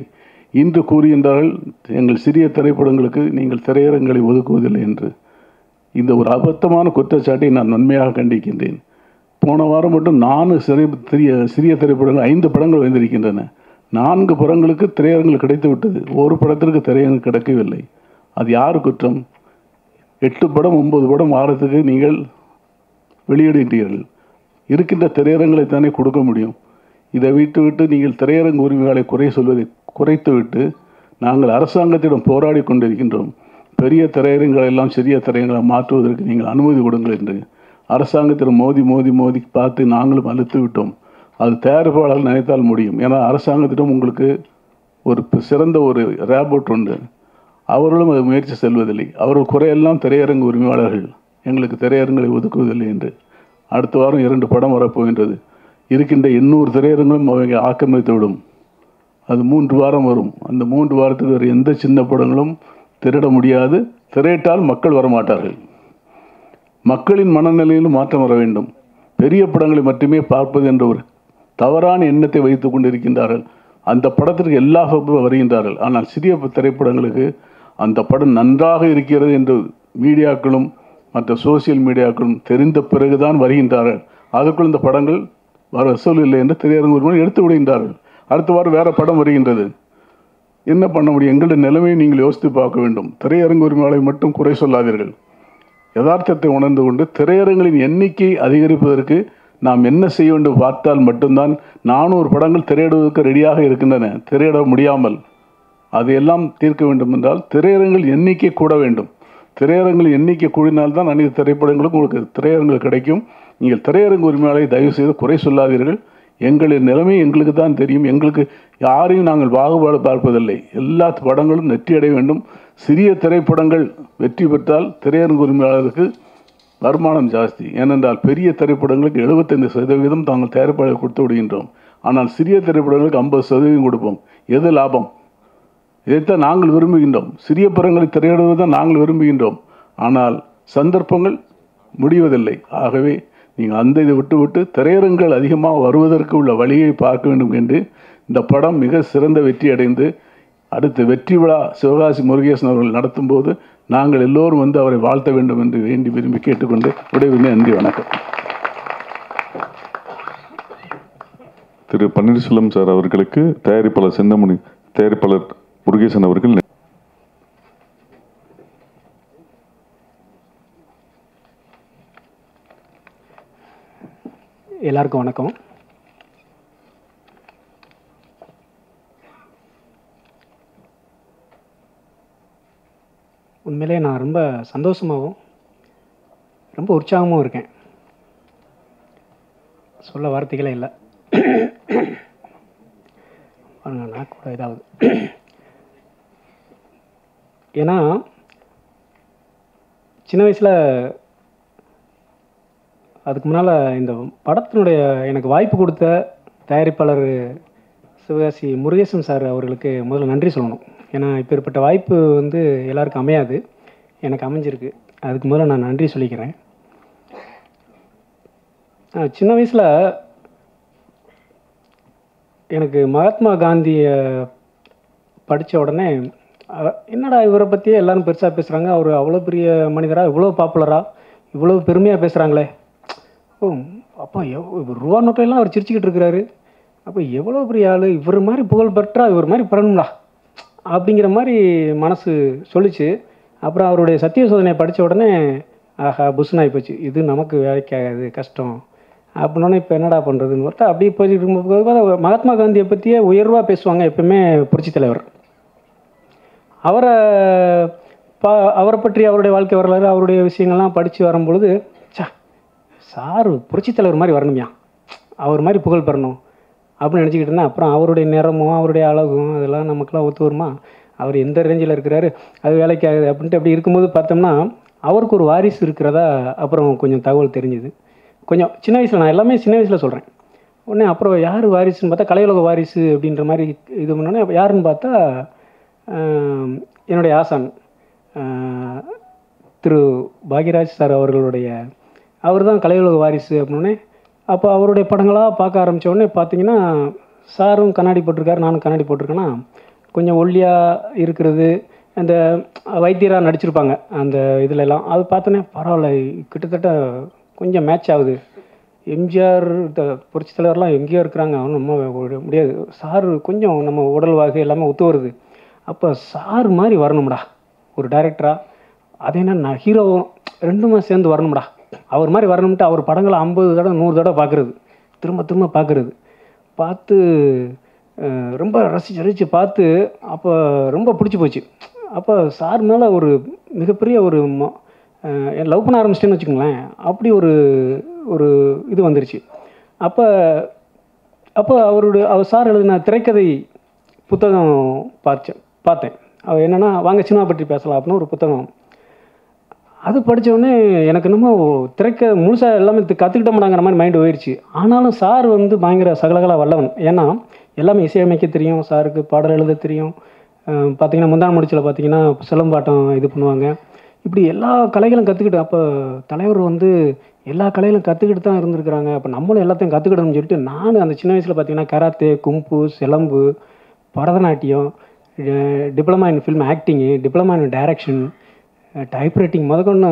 இன்று கூறுகின்றார்கள் எங்கள் சிறிய திரைப்படங்களுக்கு நீங்கள் திரையரங்களை ஒதுக்குவதில்லை என்று. இந்த ஒரு அபத்தமான குற்றச்சாட்டை நான் நன்மையாக கண்டிக்கின்றேன். போன வாரம் மட்டும் நான்கு சிறை சிறிய சிறிய திரைப்படங்கள் ஐந்து படங்கள் வந்திருக்கின்றன நான்கு படங்களுக்கு திரையரங்குகள் கிடைத்து விட்டது. ஒரு படத்திற்கு திரையரங்கு கிடைக்கவில்லை. அது யார் குற்றம்? எட்டு படம் ஒன்பது படம் வாரத்துக்கு நீங்கள் வெளியிடுகின்றீர்கள். இருக்கின்ற திரையரங்களை தானே கொடுக்க முடியும். இதை விட்டு விட்டு நீங்கள் திரையரங்கு உரிமைகளை குறை சொல்வதை குறைத்துவிட்டு நாங்கள் அரசாங்கத்திடம் போராடி கொண்டிருக்கின்றோம். பெரிய திரையரங்களை எல்லாம் சிறிய திரையரங்களை மாற்றுவதற்கு நீங்கள் அனுமதி கொடுங்கள் என்று அரசாங்கத்தில் மோதி மோதி மோதி பார்த்து நாங்களும் அழுத்து விட்டோம். அது தயாரிப்பாளர்கள் நினைத்தால் முடியும். ஏன்னா அரசாங்கத்திடம் உங்களுக்கு ஒரு சிறந்த ஒரு ரேபோட் உண்டு. அவர்களும் அது முயற்சி செல்வதில்லை. அவர்கள் குறையெல்லாம் திரையரங்கு உரிமையாளர்கள். எங்களுக்கு திரையரங்களை ஒதுக்குவதில்லை என்று. அடுத்த வாரம் இரண்டு படம் வரப்போகின்றது. இருக்கின்ற எண்ணூறு திரையரங்களும் அவங்க ஆக்கிரமித்து விடும் அது மூன்று வாரம் வரும். அந்த மூன்று வாரத்துக்கு வேறு எந்த சின்ன படங்களும் திரட முடியாது. திரையிட்டால் மக்கள் வரமாட்டார்கள். மக்களின் மனநிலையிலும் மாற்றம் வர வேண்டும். பெரிய படங்களை மட்டுமே பார்ப்பது என்ற ஒரு தவறான எண்ணத்தை வைத்து கொண்டிருக்கின்றார்கள். அந்த படத்திற்கு எல்லா வருகின்றார்கள். ஆனால் சிறிய திரைப்படங்களுக்கு அந்த படம் நன்றாக இருக்கிறது என்று மீடியாக்களும் மற்ற சோசியல் மீடியாக்களும் தெரிந்த பிறகுதான் வருகின்றார்கள். அதற்குள் இந்த படங்கள் வர வசூல் இல்லை என்று திரையரங்கு உரிமை எடுத்து விடுகின்றார்கள். அடுத்த வாரம் வேறு படம் வருகின்றது. என்ன பண்ண முடியும்? எங்களுடைய நிலைமையை நீங்கள் யோசித்து பார்க்க வேண்டும். திரையரங்கு உரிமையாளரை மட்டும் குறை சொல்லாதீர்கள். யதார்த்தத்தை உணர்ந்து கொண்டு திரையரங்களின் எண்ணிக்கை அதிகரிப்பதற்கு நாம் என்ன செய்ய வேண்டும் பார்த்தால் மட்டும்தான் நானூறு படங்கள் திரையிடுவதற்கு ரெடியாக இருக்கின்றன. திரையிட முடியாமல். அதையெல்லாம் தீர்க்க வேண்டும் என்றால் திரையரங்கள் எண்ணிக்கை கூட வேண்டும். திரையரங்கள் எண்ணிக்கை கூடினால்தான் அனைத்து திரைப்படங்களும் உங்களுக்கு திரையரங்குகள் கிடைக்கும். நீங்கள் திரையரங்கு உரிமையாளரை தயவு செய்து குறை சொல்லாதீர்கள். எங்களின் நிலைமை எங்களுக்கு தான் தெரியும். எங்களுக்கு யாரையும் நாங்கள் பாகுபாடு பார்ப்பதில்லை. எல்லா படங்களும் நெற்றி அடைய வேண்டும். சிறிய திரைப்படங்கள் வெற்றி பெற்றால் திரையரங்கு உரிமையாளருக்கு வருமானம் ஜாஸ்தி. ஏனென்றால் பெரிய திரைப்படங்களுக்கு எழுபத்தைந்து சதவீதம் தாங்கள் தயாரிப்பாளர் கொடுத்து விடுகின்றோம். ஆனால் சிறிய திரைப்படங்களுக்கு ஐம்பது சதவீதம் கொடுப்போம். எது லாபம்? இதைத்தான் நாங்கள் விரும்புகின்றோம். சிறிய படங்களை திரையிடுவது தான் நாங்கள் விரும்புகின்றோம். ஆனால் சந்தர்ப்பங்கள் முடிவதில்லை. ஆகவே நீங்கள் அந்த இதை விட்டுவிட்டு திரையரங்குகள் அதிகமாக வருவதற்கு உள்ள வழியை பார்க்க வேண்டும் என்று இந்த படம் மிக சிறந்த வெற்றி அடைந்து அடுத்து வெற்றி விழா சிவகாசி முருகேசன் அவர்கள் நடத்தும் போது நாங்கள் எல்லோரும் வந்து அவரை வாழ்த்த வேண்டும் என்று வேண்டி விரும்பி கேட்டுக்கொண்டு விடைவினை நன்றி வணக்கம். திரு பன்னீர்செல்வம் சார் அவர்களுக்கு தயாரிப்பாளர் செந்தமணி தயாரிப்பாளர் முருகேசன் அவர்கள் எல்லாருக்கும் வணக்கம். உண்மையிலே நான் ரொம்ப சந்தோஷமாகவும் ரொம்ப உற்சாகமாகவும் இருக்கேன். சொல்ல வார்த்தைகளே இல்லை. பாருங்க நான் கூட ஏதாவது. ஏன்னா சின்ன வயசில் அதுக்கு முன்னால் இந்த படத்தினுடைய எனக்கு வாய்ப்பு கொடுத்த தயாரிப்பாளர் சிவகாசி முருகேசன் சார் அவர்களுக்கு முதல்ல நன்றி சொல்லணும். ஏன்னா இப்பேற்பட்ட வாய்ப்பு வந்து எல்லாருக்கும் அமையாது. எனக்கு அமைஞ்சிருக்கு. அதுக்கு முதல்ல நான் நன்றி சொல்லிக்கிறேன். சின்ன வயசில் எனக்கு மகாத்மா காந்தியை படித்த உடனே என்னடா இவரை பற்றியே எல்லோரும் பெருசாக பேசுகிறாங்க அவர் அவ்வளோ பெரிய மனிதராக இவ்வளோ பாப்புலராக இவ்வளோ பெருமையாக பேசுகிறாங்களே ஓ அப்பா எவ் இவர் ரூபா நோட்டையெல்லாம் அவர் சிரிச்சுக்கிட்டு இருக்கிறாரு. அப்போ எவ்வளோ பெரிய ஆள்? இவர் மாதிரி புகழ் பெற்றா இவர் மாதிரி பெறணும்டா அப்படிங்கிற மாதிரி மனசு சொல்லிச்சு. அப்புறம் அவருடைய சத்திய சோதனையை படித்த உடனே ஆஹா புஷ்னாகி போச்சு. இது நமக்கு வேலைக்காகாது கஷ்டம். அப்படின்னோடனே இப்போ என்னடா பண்ணுறதுன்னு பார்த்தா அப்படியே போயிட்டு இருக்கும்போது மகாத்மா காந்தியை பற்றியே உயர்வாக பேசுவாங்க எப்பவுமே புரட்சி தலைவர். அவரை பா அவரை பற்றி அவருடைய வாழ்க்கை வரலாறு அவருடைய விஷயங்கள்லாம் படித்து வரும்பொழுது சா சார் புரட்சி தலைவர் மாதிரி வரணுமியா. அவர் மாதிரி புகழ் பெறணும். அப்படின்னு நினச்சிக்கிட்டு இருந்தேன் அப்புறம் அவருடைய நிறமும் அவருடைய அழகும் அதெல்லாம் நமக்கெல்லாம் ஒத்து வருமா? அவர் எந்த ரேஞ்சில் இருக்கிறாரு அது வேலைக்கு ஆகுது அப்படின்ட்டு அப்படி இருக்கும்போது பார்த்தோம்னா அவருக்கு ஒரு வாரிசு இருக்கிறதா அப்புறம் கொஞ்சம் தகவல் தெரிஞ்சுது. கொஞ்சம் சின்ன வயசில் நான் எல்லாமே சின்ன வயசில் சொல்கிறேன் உடனே அப்புறம் யார் வாரிசுன்னு பார்த்தா கலையுலக வாரிசு அப்படின்ற மாதிரி இது பண்ணோன்னே யாருன்னு பார்த்தா என்னுடைய ஆசான் திரு பாக்யராஜ் சார் அவர்களுடைய அவர் தான் கலையுலக வாரிசு அப்படின்னே அப்போ அவருடைய படங்களாக பார்க்க ஆரம்பிச்ச உடனே பார்த்தீங்கன்னா சாரும் கண்ணாடி போட்டிருக்காரு நானும் கண்ணாடி போட்டிருக்கேன்னா கொஞ்சம் ஒல்லியாக இருக்கிறது அந்த வைத்தியராக நடிச்சிருப்பாங்க அந்த இதுல எல்லாம் அது பார்த்தோன்னே பரவாயில்ல கிட்டத்தட்ட கொஞ்சம் மேட்ச் ஆகுது. எம்ஜிஆர் புரட்சி தலைவர்லாம் எங்கேயோ இருக்கிறாங்க அவனும் நம்ம முடியாது. சார் கொஞ்சம் நம்ம உடல் வாகு எல்லாமே ஒத்து வருது. அப்போ சார் மாதிரி வரணும்டா ஒரு டைரக்டராக அதே என்ன நான் ஹீரோ ரெண்டுமே சேர்ந்து வரணும்டா. அவர் மாதிரி வரணும்ட்டு அவர் படங்களை ஐம்பது தடவை நூறு தடவை பார்க்குறது. திரும்ப திரும்ப பார்க்குறது. பார்த்து ரொம்ப ரசித்து ரசித்து பார்த்து அப்போ ரொம்ப பிடிச்சி போச்சு. அப்போ சார் மேலே ஒரு மிகப்பெரிய ஒரு லவ் பண்ண ஆரம்பிச்சிட்டேன்னு வச்சுக்கோங்களேன். அப்படி ஒரு ஒரு இது வந்துருச்சு. அப்போ அப்போ அவருடைய அவர் சார் எழுதின திரைக்கதை புத்தகம் பார்த்தேன் பார்த்தேன். அவர் என்னென்னா வாங்க சினிமா பற்றி பேசலாம் அப்படின்னு ஒரு புத்தகம். அது படித்தோடனே எனக்கு என்னமோ திரைக்க முழுசாக எல்லாமே கற்றுக்கிட்ட மாட்டாங்கிற மாதிரி மைண்டு போயிடுச்சு ஆனாலும் சார் வந்து பயங்கர சகலகலா வல்லவன். ஏன்னா எல்லாமே இசையமைக்க தெரியும் சாருக்கு பாடல் எழுத தெரியும். பார்த்தீங்கன்னா முந்தான முடிச்சில் பார்த்தீங்கன்னா சிலம்பாட்டம் இது பண்ணுவாங்க. இப்படி எல்லா கலைகளும் கற்றுக்கிட்டு அப்போ தலைவர் வந்து எல்லா கலைகளும் கற்றுக்கிட்டு தான் இருந்திருக்கிறாங்க. அப்போ நம்மளும் எல்லாத்தையும் கற்றுக்கிடணும்னு சொல்லிட்டு நான் அந்த சின்ன வயசில் பார்த்தீங்கன்னா கராத்தே கும்பு சிலம்பு Bharatanatyam diploma in film acting diploma in direction typewriting முதக்கொண்டு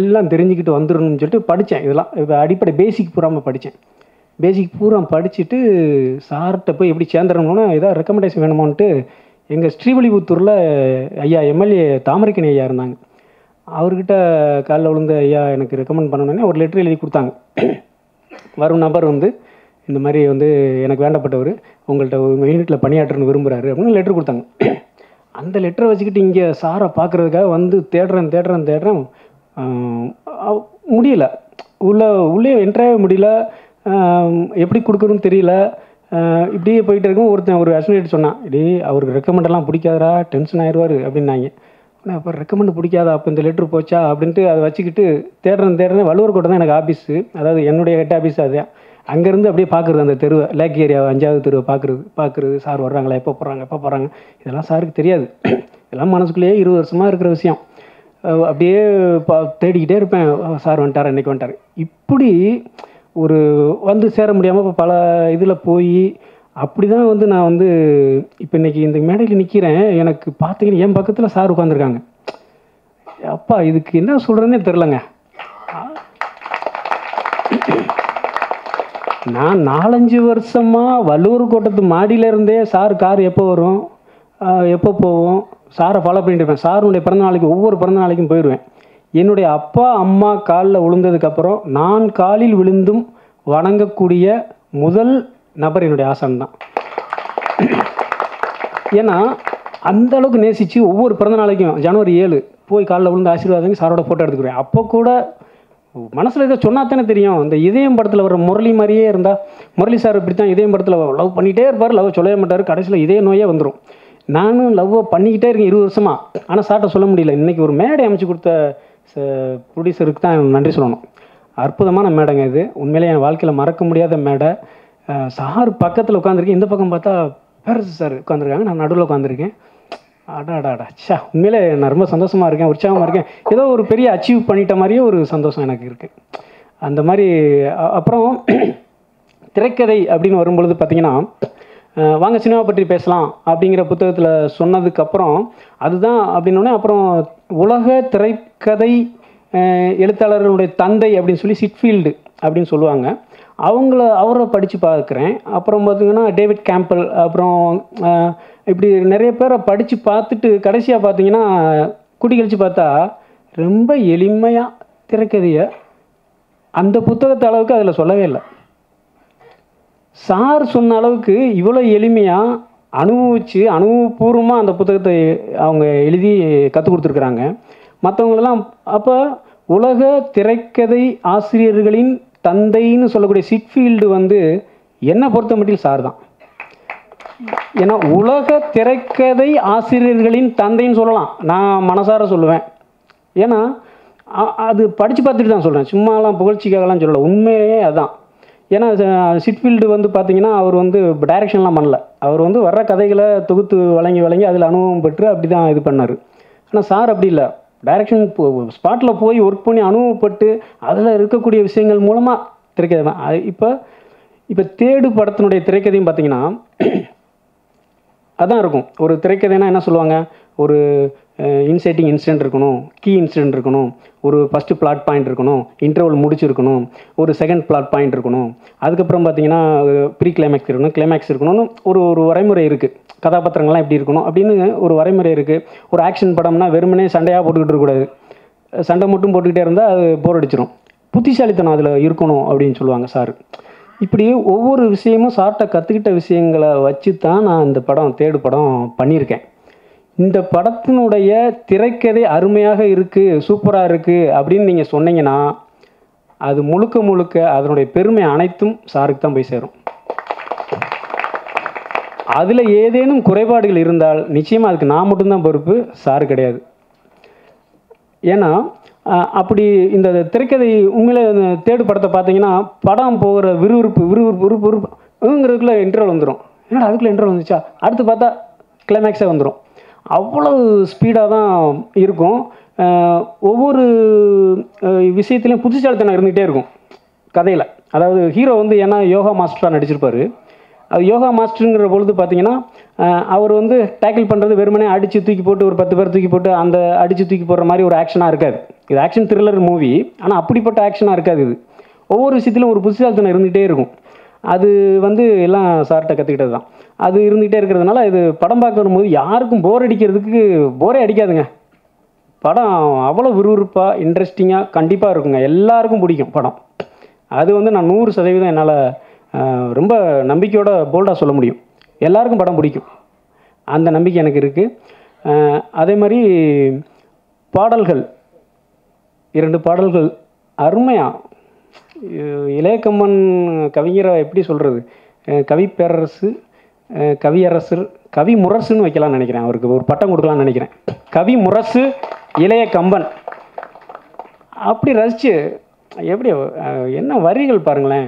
எல்லாம் தெரிஞ்சுக்கிட்டு வந்துடணும்னு சொல்லிட்டு படித்தேன் இதெல்லாம் இப்போ அடிப்படை பேசிக் பூராமல் படித்தேன் பேசிக் பூரா படிச்சுட்டு சார்கிட்ட போய் எப்படி சேர்ந்துடணும்னா ஏதாவது ரெக்கமெண்டேஷன் வேணுமான்ட்டு எங்கள் ஸ்ரீவலிபுத்தூரில் ஐயா எம்எல்ஏ தாமரைக்கணி ஐயா இருந்தாங்க. அவர்கிட்ட காலைல விழுந்து ஐயா எனக்கு ரெக்கமெண்ட் பண்ணணுன்னே ஒரு லெட்டர் எழுதி கொடுத்தாங்க. வரும் நபர் வந்து இந்த மாதிரி வந்து எனக்கு வேண்டப்பட்டவர் உங்கள்கிட்ட உங்கள் யூனிட்டில் பணியாற்றணும்னு விரும்புகிறாரு அப்படின்னு லெட்ரு கொடுத்தாங்க. அந்த லெட்டரை வச்சுக்கிட்டு இங்கே சாரை பார்க்குறதுக்காக வந்து தேடுறேன் தேடுறேன் தேடுறேன். முடியல. உள்ள உள்ளே என்ட்ராகவே முடியல. எப்படி கொடுக்கணும்னு தெரியல. இப்படியே போயிட்டு இருக்கும் ஒருத்தன் ஒரு அசோசியேட் சொன்னான் டேய் அவருக்கு ரெக்கமெண்டெல்லாம் பிடிக்காதரா டென்ஷன் ஆயிடுவார் அப்படின்னாங்க. ஆனால் அப்போ ரெக்கமெண்ட் பிடிக்காதா? அப்போ இந்த லெட்ரு போச்சா? அப்படின்ட்டு அதை வச்சுக்கிட்டு தேடுறேன் தேடுறேன் வள்ளுவர் கோட்டை தான் எனக்கு ஆஃபீஸு அதாவது என்னுடைய ஹெட் ஆஃபீஸ் அதுதான் அங்கேருந்து அப்படியே பார்க்குறது அந்த தெருவை லேக் ஏரியாவை அஞ்சாவது தெருவை பார்க்குறது பார்க்குறது சார் வர்றாங்களா? எப்போ போகிறாங்க எப்போ போகிறாங்க இதெல்லாம் சாருக்கு தெரியாது. <clears throat> இதெல்லாம் மனசுக்குள்ளேயே இருபது வருஷமாக இருக்கிற விஷயம். அப்படியே பா தேடிக்கிட்டே இருப்பேன். சார் வந்துட்டார்? இன்றைக்கி வந்துட்டார்? இப்படி ஒரு வந்து சேர முடியாமல் இப்போ பல இதில் போய் அப்படி தான் வந்து நான் வந்து இப்போ இன்றைக்கி இந்த மேடையில் நிற்கிறேன் எனக்கு பார்த்தீங்கன்னா என் பக்கத்தில் சார் உட்காந்துருக்காங்க அப்பா இதுக்கு என்ன சொல்கிறேன்னே தெரிலங்க நான் நாலஞ்சு வருஷமாக வள்ளூர் கோட்டத்து மாடியில இருந்தே சார் கார் எப்போ வரும் எப்போ போவோம் சாரை ஃபாலோ பண்ணிட்டு இருப்பேன். சாருடைய பிறந்த நாளைக்கு ஒவ்வொரு பிறந்த நாளைக்கும் போயிடுவேன் என்னுடைய அப்பா அம்மா காலில் விழுந்ததுக்கப்புறம் நான் காலில் விழுந்தும் வணங்கக்கூடிய முதல் நபர் என்னுடைய ஆசான் தான். ஏன்னா அந்த அளவுக்கு நேசித்து ஒவ்வொரு பிறந்த நாளைக்கும் ஜனவரி ஏழு போய் காலில் விழுந்து ஆசீர்வாதங்க சாரோட ஃபோட்டோ எடுத்துக்கிறேன். அப்போ கூட மனசில் இதை சொன்னா தானே தெரியும். இந்த இதயம் படத்தில் வர முரளி மாதிரியே இருந்தால் முரளி சார் இப்படி தான் இதயம் படத்தில் லவ் பண்ணிகிட்டே இருப்பார் லவ் சொல்லவே மாட்டார். கடைசியில் இதய நோயே வந்துடும் நானும் லவ்வை பண்ணிக்கிட்டே இருக்கேன் இருபது வருஷமாக ஆனால் சார்ட்ட சொல்ல முடியல. இன்றைக்கி ஒரு மேடை அமைச்சு கொடுத்த ப்ரொடியூசருக்கு தான் நன்றி சொல்லணும். அற்புதமான மேடைங்க இது. உண்மையிலே என் வாழ்க்கையில் மறக்க முடியாத மேடை. சார் பக்கத்தில் உட்காந்துருக்கேன் இந்த பக்கம் பார்த்தா பேரரசு சார் உட்காந்துருக்காங்க நான் நடுவில் உட்காந்துருக்கேன் அடாடாடா ச்சா உண்மையிலே நான் ரொம்ப சந்தோஷமாக இருக்கேன் உற்சாகமாக இருக்கேன் ஏதோ ஒரு பெரிய அச்சீவ் பண்ணிட்ட மாதிரியே ஒரு சந்தோஷம் எனக்கு இருக்குது அந்த மாதிரி அப்புறம் திரைக்கதை அப்படின்னு வரும்பொழுது பார்த்தீங்கன்னா வாங்க சினிமா பற்றி பேசலாம் அப்படிங்கிற புத்தகத்தில் சொன்னதுக்கப்புறம் அதுதான் அப்படின்னோடனே அப்புறம் உலக திரை கதை எழுத்தாளர்களுடைய தந்தை அப்படின்னு சொல்லி சிட்ஃபீல்டு அப்படின்னு சொல்லுவாங்க. அவங்கள அவரை படித்து பார்க்குறேன். அப்புறம் பார்த்தீங்கன்னா டேவிட் கேம்பல் அப்புறம் இப்படி நிறைய பேரை படித்து பார்த்துட்டு கடைசியாக பார்த்தீங்கன்னா குடி கழிச்சு பார்த்தா ரொம்ப எளிமையாக திரைக்கதையை அந்த புத்தகத்து அளவுக்கு அதில் சொல்லவே இல்லை. சார் சொன்ன அளவுக்கு இவ்வளோ எளிமையாக அனுபவித்து அனுபவபூர்வமாக அந்த புத்தகத்தை அவங்க எழுதி கற்றுக் கொடுத்துருக்குறாங்க. மற்றவங்களெல்லாம் அப்போ உலக திரைக்கதை ஆசிரியர்களின் தந்தைன்னு சொல்லக்கூடிய சிட்ஃபீல்டு வந்து என்னை பொறுத்த மட்டும் சார் தான்? ஏன்னா உலக திரைக்கதை ஆசிரியர்களின் தந்தைன்னு சொல்லலாம். நான் மனசார சொல்லுவேன். ஏன்னா அது படித்து பார்த்துட்டு தான் சொல்கிறேன் சும்மாலாம் புகழ்ச்சிக்காகலாம் சொல்லலை. உண்மையே அதுதான் ஏன்னா சிட்ஃபீல்டு வந்து பார்த்தீங்கன்னா அவர் வந்து டைரெக்ஷன்லாம் பண்ணல. அவர் வந்து வர்ற கதைகளை தொகுத்து வழங்கி வழங்கி அதில் அனுபவம் பெற்று அப்படி தான் இது பண்ணார். ஆனால் சார் அப்படி இல்லை. டைரக்ஷன் ஸ்பாட்டில் போய் ஒர்க் பண்ணி அனுபவப்பட்டு அதில் இருக்கக்கூடிய விஷயங்கள் மூலமாக திரைக்கதை இப்போ இப்போ தேடு படத்தினுடைய திரைக்கதையும் பார்த்தீங்கன்னா அதான் இருக்கும். ஒரு திரைக்கதைனா என்ன சொல்லுவாங்க? ஒரு இன்சைட்டிங் இன்சிடென்ட் இருக்கணும் கீ இன்சிடென்ட் இருக்கணும் ஒரு ஃபஸ்ட்டு பிளாட் பாயிண்ட் இருக்கணும் இன்டர்வல் முடிச்சிருக்கணும் ஒரு செகண்ட் பிளாட் பாயிண்ட் இருக்கணும். அதுக்கப்புறம் பார்த்தீங்கன்னா ப்ரீ கிளைமேக்ஸ் இருக்கணும் கிளைமேக்ஸ் இருக்கணும்னு ஒரு ஒரு வரைமுறை இருக்குது கதாபாத்திரங்கள்லாம் எப்படி இருக்கணும் அப்படின்னு ஒரு வரைமுறை இருக்குது ஒரு ஆக்ஷன் படம்னா வெறுமனே சண்டையாக போட்டுக்கிட்டு இருக்கக்கூடாது. சண்டை மட்டும் போட்டுக்கிட்டே இருந்தால் அது போர் அடிச்சிடும் புத்திசாலித்தனம் அதில் இருக்கணும் அப்படின்னு சொல்லுவாங்க சார் இப்படி ஒவ்வொரு விஷயமும் சார்ட்டை கற்றுக்கிட்ட விஷயங்களை வச்சு தான் நான் இந்த படம் தேடு படம் பண்ணியிருக்கேன். இந்த படத்தினுடைய திரைக்கதை அருமையாக இருக்குது சூப்பராக இருக்குது அப்படின்னு நீங்கள் சொன்னீங்கன்னா அது முழுக்க முழுக்க அதனுடைய பெருமை அனைத்தும் சாருக்கு தான் போய் சேரும். அதில் ஏதேனும் குறைபாடுகள் இருந்தால் நிச்சயமாக அதுக்கு நான் மட்டும்தான் பொறுப்பு சாரு கிடையாது. ஏன்னா அப்படி இந்த திரைக்கதை உண்மையிலே தேடு படத்தை பார்த்தீங்கன்னா படம் போகிற விறுவிறுப்பு விறுவிறுப்பு விறுப்பு விறுப்புங்கிறதுக்குள்ளே இன்டர்வல் வந்துடும் என்னடா அதுக்குள்ளே இன்டர்வல் வந்துச்சா? அடுத்து பார்த்தா கிளைமேக்ஸே வந்துடும் அவ்வளவு ஸ்பீடாக தான் இருக்கும். ஒவ்வொரு விஷயத்துலையும் புத்திசாலித்தனம் இருந்துகிட்டே இருக்கும். கதையில். அதாவது ஹீரோ வந்து ஏன்னா யோகா மாஸ்டராக நடிச்சிருப்பார். அது யோகா மாஸ்டருங்கிற பொழுது பார்த்தீங்கன்னா அவர் வந்து டேக்கிள் பண்ணுறது வெறுமனே அடித்து தூக்கி போட்டு ஒரு பத்து பேர் தூக்கி போட்டு அந்த அடித்து தூக்கி போடுற மாதிரி ஒரு ஆக்ஷனாக இருக்காது. இது ஆக்ஷன் த்ரில்லர் மூவி ஆனால் அப்படிப்பட்ட ஆக்ஷனாக இருக்காது இது. ஒவ்வொரு விஷயத்திலும் ஒரு புத்திசாலித்தனம் இருந்துகிட்டே இருக்கும். அது வந்து எல்லாம் சார்கிட்ட கற்றுக்கிட்டது தான் அது இருந்துகிட்டே இருக்கிறதுனால இது படம் பார்க்கணும் போது யாருக்கும் போர் அடிக்கிறதுக்கு போரே அடிக்காதுங்க. படம் அவ்வளோ விறுவிறுப்பாக இன்ட்ரெஸ்டிங்காக கண்டிப்பாக இருக்குங்க. எல்லாருக்கும் பிடிக்கும் படம். அது வந்து நான் நூறு சதவீதம் என்னால் ரொம்ப நம்பிக்கையோட போல்டாக சொல்ல முடியும். எல்லாருக்கும் படம் பிடிக்கும். அந்த நம்பிக்கை எனக்கு இருக்குது அதே மாதிரி பாடல்கள் இரண்டு பாடல்கள் அருமையாக இளையக்கம்மன் கவிஞரை எப்படி சொல்கிறது கவி பேரரசு கவியரசர் கவி முரசுன்னு வைக்கலாம்னு நினைக்கிறேன் அவருக்கு. ஒரு பட்டம் கொடுக்கலாம்னு நினைக்கிறேன். கவி முரசு இளைய கம்பன் அப்படி ரசிச்சு எப்படி என்ன வரிகள் பாருங்களேன்.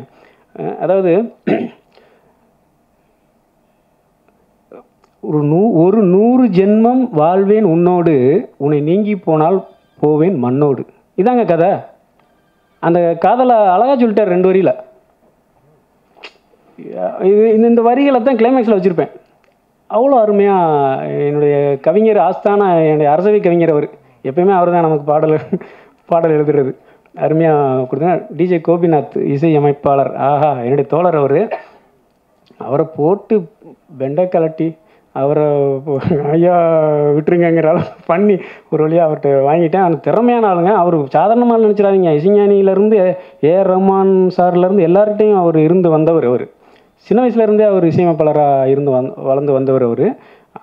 அதாவது ஒரு நூ ஒரு நூறு ஜென்மம் வாழ்வேன் உன்னோடு உன்னை நீங்கி போனால் போவேன் மண்ணோடு. இதாங்க கதை. அந்த காதலை அழகாக சொல்லிட்டார் ரெண்டு வரியில். இது இந்த இந்த வரிகளை தான் கிளைமேக்ஸில் வச்சுருப்பேன். அவ்வளோ அருமையாக என்னுடைய கவிஞர் ஆஸ்தான என்னுடைய அரசவை கவிஞர் அவர். எப்பயுமே அவர் தான் நமக்கு பாடல் பாடல் எழுதுறது. அருமையாக கொடுத்தேன் டிஜே கோபிநாத் இசை அமைப்பாளர் ஆஹா என்னுடைய தோழர் அவர். அவரை போட்டு வெண்டை கலட்டி அவரை ஐயா விட்டுருங்கிற அளவு பண்ணி ஒரு வழியாக அவர்கிட்ட வாங்கிட்டேன். அந்த திறமையான ஆளுங்க. அவர் சாதாரணமாக நினச்சிடாதீங்க. இசைஞானியிலேருந்து ஏஆர் ரஹ்மான் சார்லேருந்து எல்லார்கிட்டையும் அவர் இருந்து வந்தவர் அவர். சின்ன வயசுலேருந்தே அவர் இசையமைப்பாளராக இருந்து வந் வளர்ந்து வந்தவர் அவர்.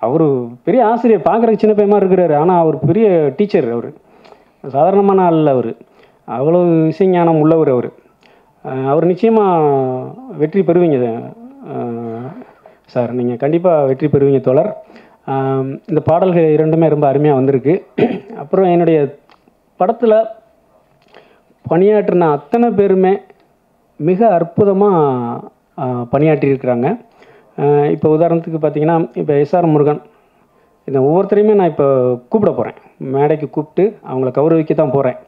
அவர் பெரிய ஆசிரியர். பார்க்குறதுக்கு சின்ன பையமாக இருக்கிறாரு. ஆனால் அவர் பெரிய டீச்சர் அவர். சாதாரணமான ஆள் அவர். அவ்வளோ இசைஞானம் உள்ளவர் அவர். அவர் நிச்சயமாக வெற்றி பெறுவீங்க. சார் நீங்கள் கண்டிப்பாக வெற்றி பெறுவீங்க தோழர். இந்த பாடல்கள் இரண்டுமே ரொம்ப அருமையாக வந்திருக்கு. அப்புறம் என்னுடைய படத்தில் பணியாற்றின அத்தனை பேருமே மிக அற்புதமாக பணியாற்றியிருக்கிறாங்க. இப்போ உதாரணத்துக்கு பார்த்தீங்கன்னா இப்போ எஸ்ஆர் முருகன் இந்த ஒவ்வொருத்தரையுமே நான் இப்போ கூப்பிட போகிறேன் மேடைக்கு கூப்பிட்டு அவங்கள கௌரவிக்க தான் போகிறேன்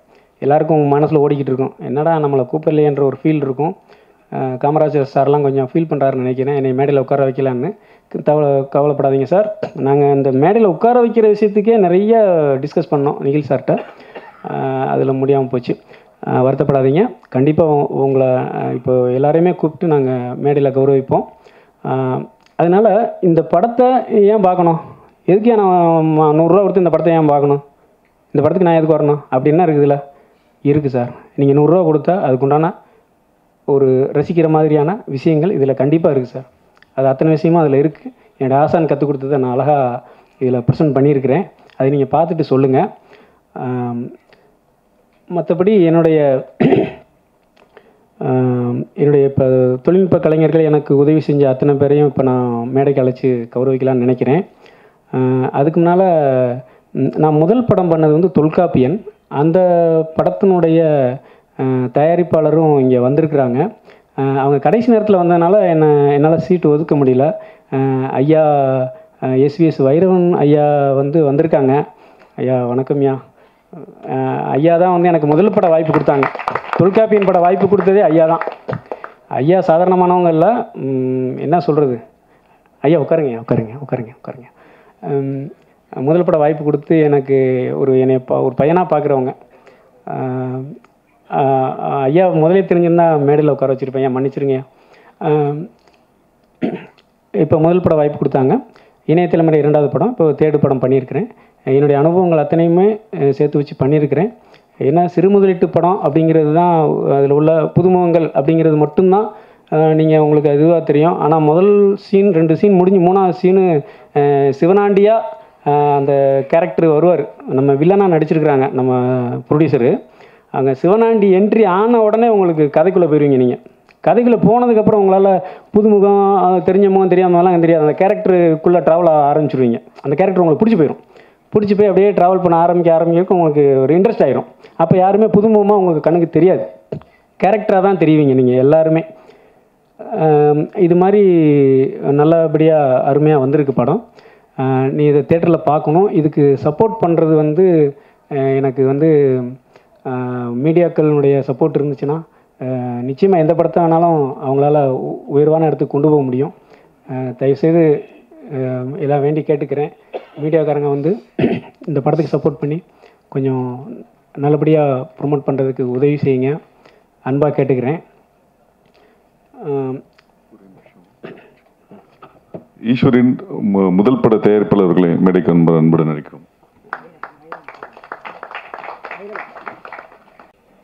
எல்லாருக்கும் மனசில் ஓடிக்கிட்டு இருக்கும். என்னடா நம்மளை கூப்பிடலையேன்ற ஒரு ஃபீல் இருக்கும். காமராஜர் சார்லாம் கொஞ்சம் ஃபீல் பண்ணுறாருன்னு நினைக்கிறேன். என்னை மேடையில் உட்கார வைக்கலான்னு. கவலை கவலைப்படாதீங்க சார். நாங்கள் இந்த மேடையில் உட்கார வைக்கிற விஷயத்துக்கே நிறைய டிஸ்கஸ் பண்ணோம் நிகில் சார்கிட்ட அதில் முடியாமல் போச்சு. வருத்தப்படாதீங்க. கண்டிப்பாக உங்களை இப்போ எல்லாரையுமே கூப்பிட்டு நாங்கள் மேடையில் கௌரவிப்போம். அதனால் இந்த படத்தை ஏன் பார்க்கணும்? எதுக்கு நான் நூறுரூவா கொடுத்து இந்த படத்தை ஏன் பார்க்கணும்? இந்த படத்துக்கு நான் எதுக்கு வரணும்? அப்படி என்ன இருக்குதுல்ல. இருக்குது சார். நீங்கள் நூறுரூவா கொடுத்தா அதுக்குண்டான ஒரு ரசிக்கிற மாதிரியான விஷயங்கள் இதில் கண்டிப்பாக இருக்குது சார். அது அத்தனை விஷயமும் அதில் இருக்குது. என்னோடய ஆசான் கற்றுக் கொடுத்ததை நான் அழகாக இதில் ப்ரெசென்ட் பண்ணியிருக்கிறேன். அதை நீங்கள் பார்த்துட்டு சொல்லுங்கள் மற்றபடி என்னுடைய என்னுடைய இப்போ தொழில்நுட்ப கலைஞர்கள் எனக்கு உதவி செஞ்ச அத்தனை பேரையும் இப்போ நான் மேடைக்கு அழைச்சி கௌரவிக்கலாம்னு நினைக்கிறேன். அதுக்கு முன்னால் நான் முதல் படம் பண்ணது வந்து தொல்காப்பியன். அந்த படத்தினுடைய தயாரிப்பாளரும் இங்கே வந்திருக்கிறாங்க. அவங்க கடைசி நேரத்தில் வந்ததுனால என்னை என்னால் சீட்டு ஒதுக்க முடியல. ஐயா எஸ்விஎஸ் வைரவன் ஐயா வந்து வந்திருக்காங்க. ஐயா வணக்கம்யா ஐயா. தான் வந்து எனக்கு முதல் பட வாய்ப்பு கொடுத்தாங்க. தொல்காப்பியன் பட வாய்ப்பு கொடுத்ததே ஐயா தான். ஐயா சாதாரணமானவங்க இல்லை. என்ன சொல்கிறது ஐயா உட்காருங்க உட்காருங்க உட்காருங்க உட்காருங்க. முதல் பட வாய்ப்பு கொடுத்து எனக்கு ஒரு என்னை பா ஒரு பையனாக பார்க்குறவங்க ஐயா முதலே தெரிஞ்சிருந்தா மேடையில் உட்கார வச்சுருப்பேன். ஐயா மன்னிச்சிருங்க. இப்போ முதல் படம் வாய்ப்பு கொடுத்தாங்க. இணையத்திலமுறை இரண்டாவது படம். இப்போ தேர்டு படம் பண்ணியிருக்கிறேன். என்னுடைய அனுபவங்கள் அத்தனையுமே சேர்த்து வச்சு பண்ணியிருக்கிறேன். ஏன்னா சிறு முதலீட்டு படம் அப்படிங்கிறது தான் அதில் உள்ள புதுமுகங்கள் அப்படிங்கிறது மட்டும்தான் நீங்கள் உங்களுக்கு அதுவாக தெரியும். ஆனால் முதல் சீன் ரெண்டு சீன் முடிஞ்சு மூணாவது சீனு சிவனாண்டியாக அந்த கேரக்டர் வருவார். நம்ம வில்லனாக நடிச்சிருக்கிறாங்க நம்ம ப்ரொடியூசரு. அங்கே சிவனாண்டி என்ட்ரி ஆன உடனே உங்களுக்கு கதைக்குள்ளே போயிருவீங்க நீங்கள் கதைக்குள்ளே போனதுக்கப்புறம் உங்களால் புதுமுகம் தெரிஞ்ச முகம் தெரியாமலாம் தெரியாது. அந்த கேரக்டருக்குள்ளே ட்ராவல் ஆரம்பிச்சிருவீங்க. அந்த கேரக்டர் உங்களுக்கு பிடிச்சி போயிடும் பிடிச்சி போய் அப்படியே ட்ராவல் பண்ண ஆரம்பிக்க ஆரம்பிக்க உங்களுக்கு ஒரு இன்ட்ரெஸ்ட் ஆயிரும். அப்போ யாருமே புதுமுகமாக உங்களுக்கு கண்ணுக்கு தெரியாது. கேரக்டராக தான் தெரியுவீங்க நீங்கள் எல்லாருமே. இது மாதிரி நல்லபடியாக அருமையாக வந்திருக்கு படம். நீ இதை தேட்டரில் பார்க்கணும். இதுக்கு சப்போர்ட் பண்ணுறது வந்து எனக்கு வந்து மீடியாக்களினுடைய சப்போர்ட் இருந்துச்சுன்னா நிச்சயமாக எந்த படத்தை வேணாலும் அவங்களால உ- உயர்வான இடத்துக்கு கொண்டு போக முடியும். தயவுசெய்து எல்லாம் வேண்டி கேட்டுக்கிறேன். மீடியாக்காரங்க வந்து <clears throat> இந்த படத்துக்கு சப்போர்ட் பண்ணி கொஞ்சம் நல்லபடியாக ப்ரொமோட் பண்ணுறதுக்கு உதவி செய்யுங்க. அன்பாக கேட்டுக்கிறேன். ஈஸ்வரின் முதல் பட தயாரிப்பாளர்களை மேடைக்கு அன்பு அன்புடன் நினைக்கிறோம்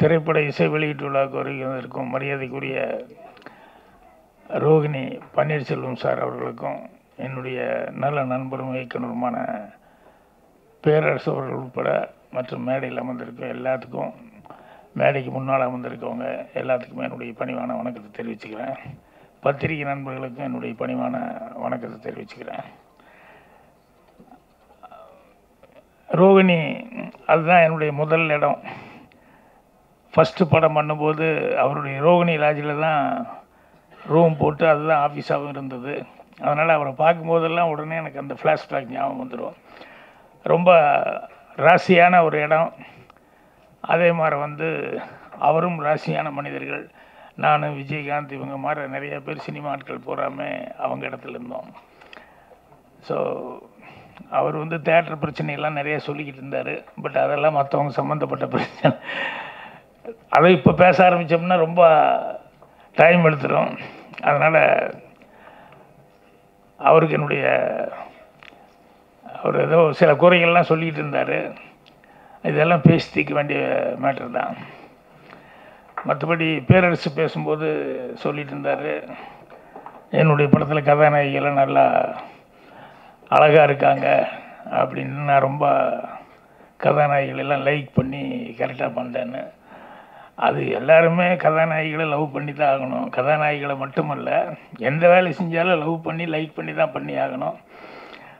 திரைப்பட இசை வெளியீட்டு விழாவுக்கு வருகை மரியாதைக்குரிய ரோகிணி பன்னீர்செல்வம் சார் அவர்களுக்கும் என்னுடைய நல்ல நண்பரும் இயக்குனருமான பேரரசு அவர்கள் உட்பட மற்றும் மேடையில் அமர்ந்திருக்கும் எல்லாத்துக்கும் மேடைக்கு முன்னால் அமர்ந்திருக்கவங்க எல்லாத்துக்குமே என்னுடைய பணிவான வணக்கத்தை தெரிவிச்சுக்கிறேன். பத்திரிகை நண்பர்களுக்கும் என்னுடைய பணிவான வணக்கத்தை தெரிவிச்சுக்கிறேன். ரோகிணி அதுதான் என்னுடைய முதல் இடம். ஃபஸ்ட்டு படம் பண்ணும்போது அவருடைய ரோகிணி லாட்ஜில் தான் ரூம் போட்டு அதுதான் ஆஃபீஸாகவும் இருந்தது. அதனால் அவரை பார்க்கும்போதெல்லாம் உடனே எனக்கு அந்த ஃப்ளாஷ்பேக் ஞாபகம் வந்துடும் ரொம்ப ராசியான ஒரு இடம். அதே மாதிரி வந்து அவரும் ராசியான மனிதர்கள். நான் விஜயகாந்த் இவங்க மாதிரி நிறைய பேர் சினிமா ஆட்கள் பூராமே அவங்க இடத்துல இருந்தோம். ஸோ அவர் வந்து தேட்டர் பிரச்சனையெல்லாம் நிறைய சொல்லிக்கிட்டு இருந்தார். பட் அதெல்லாம் மற்றவங்க சம்மந்தப்பட்ட பிரச்சனை. அதை இப்போ பேச ஆரம்பித்தோம்னா ரொம்ப டைம் எடுத்துடும் அதனால் அவருக்கு என்னுடைய அவர் ஏதோ சில குறைகள்லாம் சொல்லிக்கிட்டு இருந்தார். இதெல்லாம் பேசி தீர்க்க வேண்டிய மேட்டர் தான். மற்றபடி பேரரசு பேசும்போது சொல்லிகிட்டு இருந்தார். என்னுடைய படத்தில் கதாநாயகிகள்லாம் நல்லா அழகாக இருக்காங்க அப்படின்னு நான் ரொம்ப கதாநாயகிகள் எல்லாம் லைக் பண்ணி கரெக்டாக பண்ணேன்னு அது எல்லாருமே கதாநாயகிகளை லவ் பண்ணி தான் ஆகணும். கதாநாயகிகளை மட்டுமல்ல எந்த வேலை செஞ்சாலும் லவ் பண்ணி லைக் பண்ணி தான் பண்ணி ஆகணும்.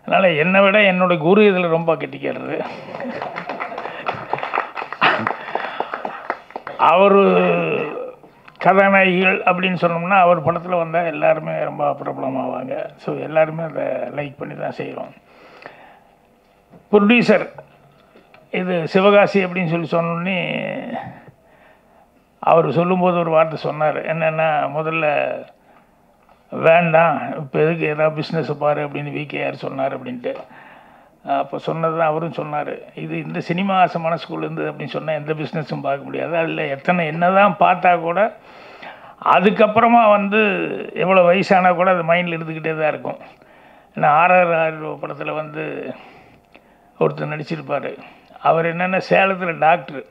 அதனால் என்னை விட என்னோட குரு இதில் ரொம்ப கெட்டிக்கிறது அவர் கதாநாயகிகள் அப்படின்னு சொன்னோம்னா அவர் படத்தில் வந்தால் எல்லாருமே ரொம்ப பிரபலமாவாங்க ஸோ எல்லாருமே அதை லைக் பண்ணி தான் செய்கிறோம் ப்ரொடியூசர் இது சிவகாசி அப்படின்னு சொல்லி சொன்னோன்னே அவர் சொல்லும்போது ஒரு வார்த்தை சொன்னார். என்னென்னா முதல்ல வேண்டாம் இப்போ எதுக்கு ஏதாவது பிஸ்னஸை பாரு அப்படின்னு விகேஆர் சொன்னார் அப்படின்ட்டு. அப்போ சொன்னது தான் அவரும் சொன்னார். இது இந்த சினிமா ஆசை மனசுக்குள்ள இருந்தது அப்படின்னு சொன்னால் எந்த பிஸ்னஸும் பார்க்க முடியாது. அதில் எத்தனை என்ன தான் பார்த்தா கூட அதுக்கப்புறமா வந்து எவ்வளோ வயசானால் கூட அது மைண்டில் இருந்துக்கிட்டே தான் இருக்கும். ஏன்னா ஆர்ஆர் ஆர் படத்தில் வந்து ஒருத்தர் நடிச்சிருப்பார். அவர் என்னென்னா சேலத்தில் டாக்டர்.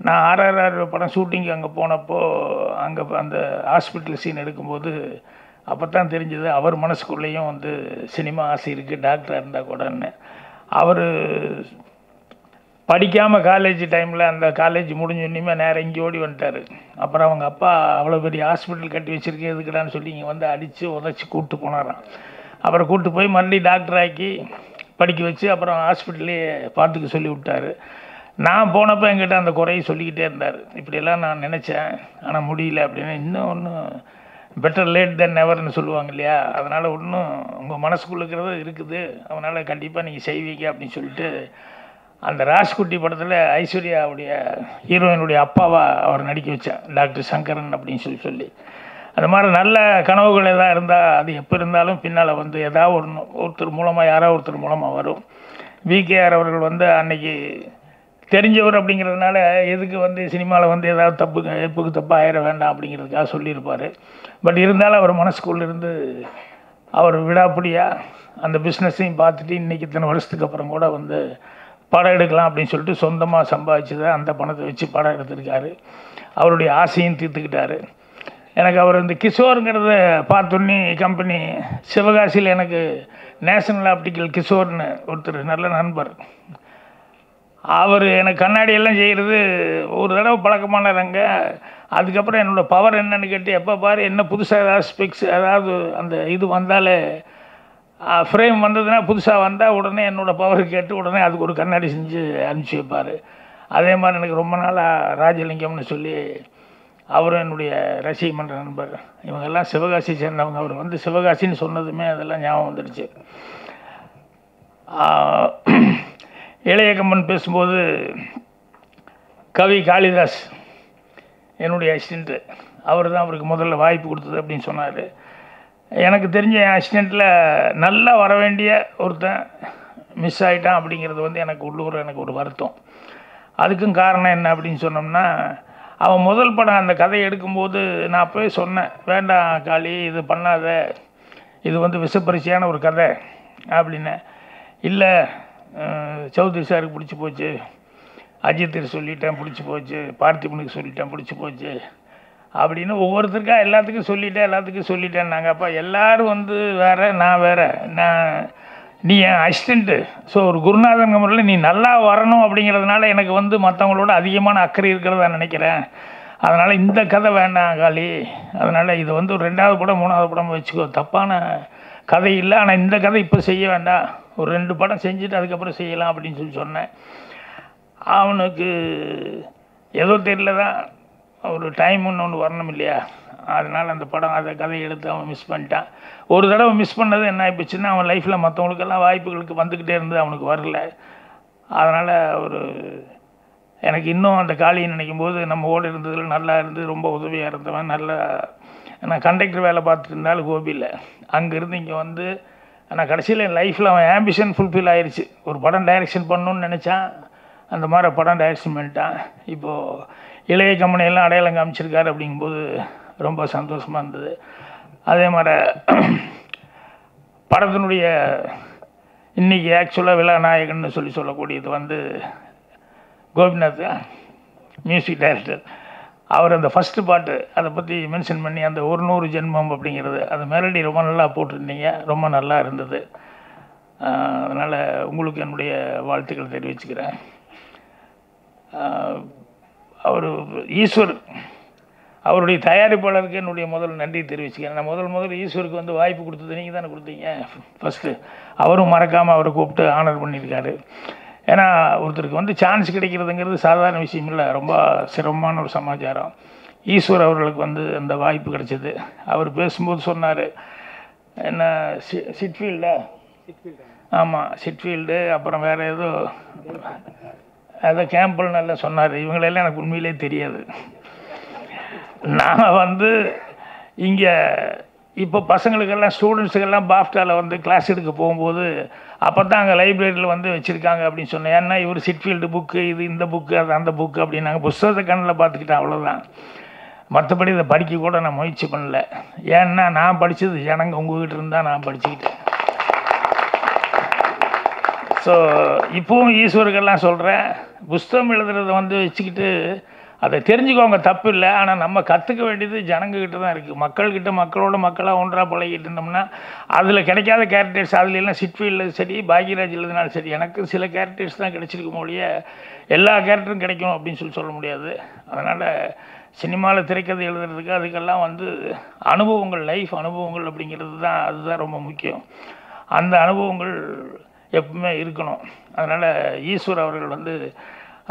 நான் ஆர்ஆர்ஆர் படம் ஷூட்டிங்கு அங்கே போனப்போ அங்கே அந்த ஹாஸ்பிட்டல் சீன் எடுக்கும்போது அப்போ தான் தெரிஞ்சது அவர் மனசுக்குள்ளேயும் வந்து சினிமா ஆசை இருக்குது டாக்டராக இருந்தால் கூடன்னு. அவர் படிக்காமல் காலேஜ் டைமில் அந்த காலேஜ் முடிஞ்சோன்னுமே நேரம் இங்கே ஓடி வந்துட்டார். அப்புறம் அவங்க அப்பா அவ்வளோ பெரிய ஹாஸ்பிட்டல் கட்டி வச்சுருக்கேன் எதுக்குடான்னு சொல்லி இங்கே வந்து அடித்து உதச்சி கூப்பிட்டு போனாராம். அப்புறம் கூப்பிட்டு போய் மறுபடியும் டாக்டர் ஆக்கி படிக்க வச்சு அப்புறம் ஹாஸ்பிட்டல்லே பார்த்துக்க சொல்லி விட்டார் நான் போனப்போ என்கிட்ட அந்த குறையை சொல்லிக்கிட்டே இருந்தார். இப்படியெல்லாம் நான் நினச்சேன். ஆனால் முடியல அப்படின்னு. இன்னும் ஒன்றும் பெட்டர் லேட் தென் நெவர்னு சொல்லுவாங்க இல்லையா? அதனால் ஒன்றும் உங்கள் மனசுக்குள்ள இருக்கிறது இருக்குது. அதனால் கண்டிப்பாக நீங்கள் செய்வீங்க அப்படின்னு சொல்லிட்டு அந்த ராஜ்குட்டி படத்தில் ஐஸ்வர்யாவுடைய ஹீரோயினுடைய அப்பாவை அவர் நடிக்க வச்சேன் டாக்டர் சங்கரன் அப்படின்னு சொல்லி சொல்லி. அந்த மாதிரி நல்ல கனவுகள் எதாவது இருந்தால் அது எப்போ இருந்தாலும் பின்னால் வந்து ஏதாவது ஒன்று ஒருத்தர் மூலமாக யாரோ ஒருத்தர் மூலமாக வரும். விகேஆர் அவர்கள் வந்து அன்னைக்கு தெரிஞ்சவர் அப்படிங்கிறதுனால எதுக்கு வந்து சினிமாவில் வந்து ஏதாவது தப்பு எப்புக்கு தப்பாக ஆயிட வேண்டாம் அப்படிங்கிறதுக்காக சொல்லியிருப்பார். பட் இருந்தாலும் அவர் மனசுக்குள்ளேருந்து அவர் விடாப்பிடியாக அந்த பிஸ்னஸையும் பார்த்துட்டு இன்றைக்கி இத்தனை வருஷத்துக்கு அப்புறம் கூட வந்து படம் எடுக்கலாம் அப்படின்னு சொல்லிட்டு சொந்தமாக சம்பாதிச்சதை அந்த பணத்தை வச்சு படம் எடுத்திருக்காரு. அவருடைய ஆசையும் தீர்த்துக்கிட்டாரு. எனக்கு அவர் இந்த கிஷோருங்கிறத பார்த்தோன்னே கம்பெனி சிவகாசியில் எனக்கு நேஷனல் ஆப்டிக்கல் கிஷோர்னு ஒருத்தர் நல்ல நண்பர். அவர் எனக்கு கண்ணாடி எல்லாம் செய்கிறது ஒரு தடவை பழக்கமானதாங்க அதுக்கப்புறம் என்னோடய பவர் என்னன்னு கேட்டு எப்போ பாரு என்ன புதுசாக ஏதாவது ஸ்பெக்ஸ் ஏதாவது அந்த இது வந்தாலே ஃப்ரேம் வந்ததுன்னா புதுசாக வந்தால் உடனே என்னோடய பவர் கேட்டு உடனே அதுக்கு ஒரு கண்ணாடி செஞ்சு அனுப்பிச்சி வைப்பார். அதே மாதிரி எனக்கு ரொம்ப நாளாக ராஜலிங்கம்னு சொல்லி அவரும் என்னுடைய ரசிக மன்ற நண்பர். இவங்கெல்லாம் சிவகாசி சேர்ந்தவங்க. அவர் வந்து சிவகாசின்னு சொன்னதுமே அதெல்லாம் ஞாபகம் வந்துடுச்சு இளையகம்மன் பேசும்போது கவி காளிதாஸ் என்னுடைய அசிஸ்டண்ட்டு அவர் தான் அவருக்கு முதல்ல வாய்ப்பு கொடுத்தது அப்படின்னு சொன்னார். எனக்கு தெரிஞ்ச என் அசிஸ்டண்ட்டில் நல்லா வர வேண்டிய ஒருத்தன் மிஸ் ஆகிட்டான் அப்படிங்கிறது வந்து எனக்கு உள்ளூர் எனக்கு ஒரு வருத்தம். அதுக்கும் காரணம் என்ன அப்படின்னு சொன்னோம்னா அவன் முதல் படம் அந்த கதையை எடுக்கும்போது நான் அப்போவே சொன்னேன் வேண்டாம் காளி இது பண்ணாத இது வந்து விஷப்பரிசையான ஒரு கதை அப்படின்னு இல்லை சௌத்ரி சாருக்கு பிடிச்சி போச்சு. அஜித்துக்கு சொல்லிட்டேன் பிடிச்சி போச்சு. பார்த்திபனுக்கு சொல்லிட்டேன் பிடிச்சி போச்சு. அப்படின்னு ஒவ்வொருத்தருக்கா எல்லாத்துக்கும் சொல்லிட்டேன் எல்லாத்துக்கும் சொல்லிட்டேன்னாங்க. அப்போ எல்லோரும் வந்து வேற நான் வேற. நான் நீ என் அசிஸ்டண்ட்டு ஸோ ஒரு குருநாதன் முறையில் நீ நல்லா வரணும் அப்படிங்கிறதுனால எனக்கு வந்து மற்றவங்களோட அதிகமான அக்கறை இருக்கிறதா நினைக்கிறேன். அதனால் இந்த கதை வேண்டாம் காளி. அதனால் இது வந்து ஒரு ரெண்டாவது படம் மூணாவது படம் வச்சுக்கோ. தப்பான கதை இல்லை ஆனால் இந்த கதை இப்போ செய்ய வேண்டாம். ஒரு ரெண்டு படம் செஞ்சுட்டு அதுக்கப்புறம் செய்யலாம் அப்படின்னு சொல்லி சொன்னேன். அவனுக்கு ஏதோ தெரியல தான் ஒரு டைம் ஒன்று வரணும் இல்லையா? அதனால் அந்த படம் அதை கதையை எடுத்து அவன் மிஸ் பண்ணிட்டான். ஒரு தடவை மிஸ் பண்ணது என்ன ஆகிப்போச்சுன்னா அவன் லைஃப்பில் மற்றவங்களுக்கெல்லாம் வாய்ப்புகளுக்கு வந்துக்கிட்டே இருந்து அவனுக்கு வரல. அதனால் ஒரு எனக்கு இன்னும் அந்த காளியை நினைக்கும் போது நம்ம ஓடி இருந்ததில் நல்லா இருந்து ரொம்ப உதவியாக இருந்தவன் நல்லா நான் கண்டக்டர் வேலை பார்த்துட்டு இருந்தாலும் கோபியில் அங்கேருந்து இங்கே வந்து ஆனால் கடைசியில் என் லைஃப்பில் அவன் ஆம்பிஷன் ஃபுல்ஃபில் ஆயிடுச்சு ஒரு படம் டைரெக்ஷன் பண்ணணும்னு நினச்சான். அந்த மாதிரி படம் டைரக்ஷன் பண்ணிட்டான். இப்போது இளைய கம்பெனியெல்லாம் அடையாளம் காமிச்சிருக்காரு அப்படிங்கும்போது ரொம்ப சந்தோஷமாக இருந்தது. அதே மாதிரி படத்தினுடைய இன்றைக்கி ஆக்சுவலாக விழாநாயகன்னு சொல்லி சொல்லக்கூடியது வந்து கோபிநாத் மியூசிக் டைரக்டர் அவர் அந்த ஃபஸ்ட்டு பாட்டு அதை பற்றி மென்ஷன் பண்ணி அந்த ஒரு நூறு ஜென்மம் அப்படிங்கிறது அந்த மெலடி ரொம்ப நல்லா போட்டிருந்தீங்க ரொம்ப நல்லா இருந்தது. அதனால் உங்களுக்கு என்னுடைய வாழ்த்துக்கள் தெரிவிச்சுக்கிறேன். அவர் ஈஸ்வர் அவருடைய தயாரிப்பாளருக்கு என்னுடைய முதல் நன்றி தெரிவிச்சுக்கிறேன். நான் முதல் முதல் ஈஸ்வருக்கு வந்து வாய்ப்பு கொடுத்தது நீங்கள் தானே கொடுத்தீங்க? ஃபஸ்ட்டு அவரும் மறக்காமல் அவரை கூப்பிட்டு ஆனர் பண்ணியிருக்காரு. ஏன்னா ஒருத்தருக்கு வந்து சான்ஸ் கிடைக்கிறதுங்கிறது சாதாரண விஷயம் இல்லை. ரொம்ப சிரமமான ஒரு சமாச்சாரம். ஈஸ்வர் அவர்களுக்கு வந்து அந்த வாய்ப்பு கிடைச்சது. அவர் பேசும்போது சொன்னார். என்ன சி சிட்ஃபீல்டா ஆமாம் சிட்ஃபீல்டு அப்புறம் வேறு ஏதோ அதை கேம்பிள் நல்லா சொன்னார். இவங்களெல்லாம் எனக்கு உண்மையிலே தெரியாது. நான் வந்து இங்கே இப்போ பசங்களுக்கெல்லாம் ஸ்டூடெண்ட்ஸுக்கெல்லாம் பாஃப்டாவில் வந்து கிளாஸ் எடுக்க போகும்போது அப்போ தான் அங்கே லைப்ரரியில் வந்து வச்சுருக்காங்க அப்படின்னு சொன்னேன். ஏன்னா இவர் சிட்ஃபீல்டு புக்கு இது இந்த புக்கு அது அந்த புக்கு அப்படின்னாங்க. புஸ்தகத்தை கண்ணில் பார்த்துக்கிட்டேன் அவ்வளோதான் மற்றபடி இதை படிக்க கூட நான் முயற்சி பண்ணல. ஏன்னா நான் படித்தது ஜனங்க உங்ககிட்ட இருந்தால் நான் படிச்சுக்கிட்டேன். ஸோ இப்போவும் ஈஸ்வருக்கெல்லாம் சொல்கிறேன் புஸ்தகம் எழுதுறத வந்து வச்சுக்கிட்டு அதை தெரிஞ்சுக்கோங்க தப்பு இல்லை. ஆனால் நம்ம கற்றுக்க வேண்டியது ஜனங்கக்கிட்ட தான் இருக்குது மக்கள்கிட்ட மக்களோட மக்களாக ஒன்றாக பழகிட்டு இருந்தோம்னா அதில் கிடைக்காத கேரக்டர்ஸ் அதில் எல்லாம் சிட்ஃபீல்டில் சரி பாக்யராஜ் எழுதினாலும் சரி எனக்கு சில கேரக்டர்ஸ் தான் கிடைச்சிருக்கும் ஒழிய எல்லா கேரக்டரும் கிடைக்கும் அப்படின்னு சொல்லி சொல்ல முடியாது. அதனால் சினிமாவில் திரைக்கதை எழுதுறதுக்கு அதுக்கெல்லாம் வந்து அனுபவங்கள் லைஃப் அனுபவங்கள் அப்படிங்கிறது தான் அதுதான் ரொம்ப முக்கியம். அந்த அனுபவங்கள் எப்பவுமே இருக்கணும். அதனால் ஈஸ்வர் அவர்கள் வந்து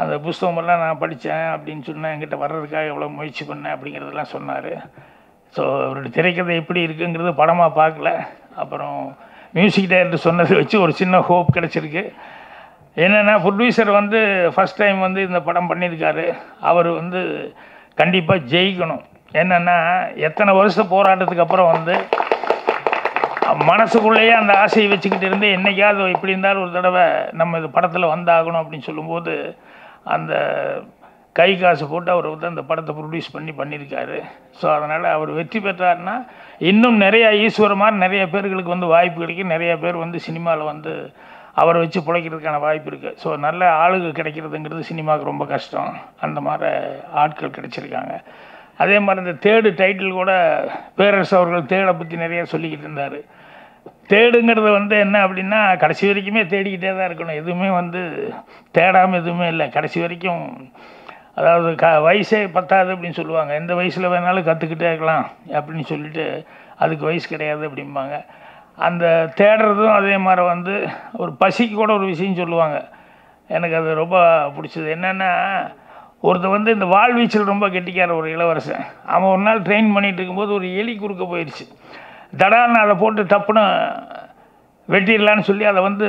அந்த புஸ்தகமெல்லாம் நான் படித்தேன் அப்படின்னு சொன்னேன் என்கிட்ட வர்றதுக்காக எவ்வளோ முயற்சி பண்ணேன் அப்படிங்கிறதெல்லாம் சொன்னார். ஸோ அவருடைய திரைக்கதை எப்படி இருக்குங்கிறது படமாக பார்க்கல. அப்புறம் மியூசிக் டைரக்டர் சொன்னதை வச்சு ஒரு சின்ன ஹோப் கிடச்சிருக்கு. என்னென்னா ப்ரொடியூசர் வந்து ஃபஸ்ட் டைம் வந்து இந்த படம் பண்ணியிருக்காரு. அவர் வந்து கண்டிப்பாக ஜெயிக்கணும். என்னென்னா எத்தனை வருஷ போராட்டத்துக்கு அப்புறம் வந்து மனசுக்குள்ளேயே அந்த ஆசையை வச்சுக்கிட்டு இருந்து என்றைக்காவது இப்படி இருந்தாலும் ஒரு தடவை நம்ம இது படத்தில் வந்தாகணும் அப்படின்னு சொல்லும்போது அந்த கை காசு போட்டு அவர் வந்து அந்த படத்தை ப்ரொடியூஸ் பண்ணி பண்ணியிருக்காரு. ஸோ அதனால் அவர் வெற்றி பெற்றாருன்னா இன்னும் நிறையா ஈஸ்வர மாதிரி நிறைய பேர்களுக்கு வந்து வாய்ப்பு கிடைக்கும். நிறைய பேர் வந்து சினிமாவில் வந்து அவரை வச்சு பிழைக்கிறதுக்கான வாய்ப்பு இருக்குது ஸோ நல்ல ஆளுங்க கிடைக்கிறதுங்கிறது சினிமாவுக்கு ரொம்ப கஷ்டம். அந்த மாதிரி ஆட்கள் கிடைச்சிருக்காங்க. அதே மாதிரி இந்த தேர்டு டைட்டில் கூட பேரரசு அவர்கள் தேடை பற்றி நிறைய சொல்லிக்கிட்டு இருந்தார். தேடுங்கிறது வந்து என்ன அப்படின்னா கடைசி வரைக்குமே தேடிக்கிட்டே தான் இருக்கணும். எதுவுமே வந்து தேடாமல் எதுவுமே இல்லை. கடைசி வரைக்கும் அதாவது க வயசே பத்தாது அப்படின்னு சொல்லுவாங்க. எந்த வயசில் வேணாலும் கற்றுக்கிட்டே இருக்கலாம் அப்படின்னு சொல்லிட்டு அதுக்கு வயசு கிடையாது அப்படிம்பாங்க. அந்த தேடுறதும் அதே மாதிரி வந்து ஒரு பசிக்கு கூட ஒரு விஷயம் சொல்லுவாங்க. எனக்கு அது ரொம்ப பிடிச்சது. என்னென்னா ஒருத்தர் வந்து இந்த வாழ்வீச்சல் ரொம்ப கெட்டிக்கார ஒரு இளவரசன். அவன் ஒரு நாள் ட்ரெயின் பண்ணிகிட்டு இருக்கும்போது ஒரு எலி குறுக்க போயிடுச்சு தடால்னு அதை போட்டு டப்புன்னு வெட்டிடலான்னு சொல்லி அதை வந்து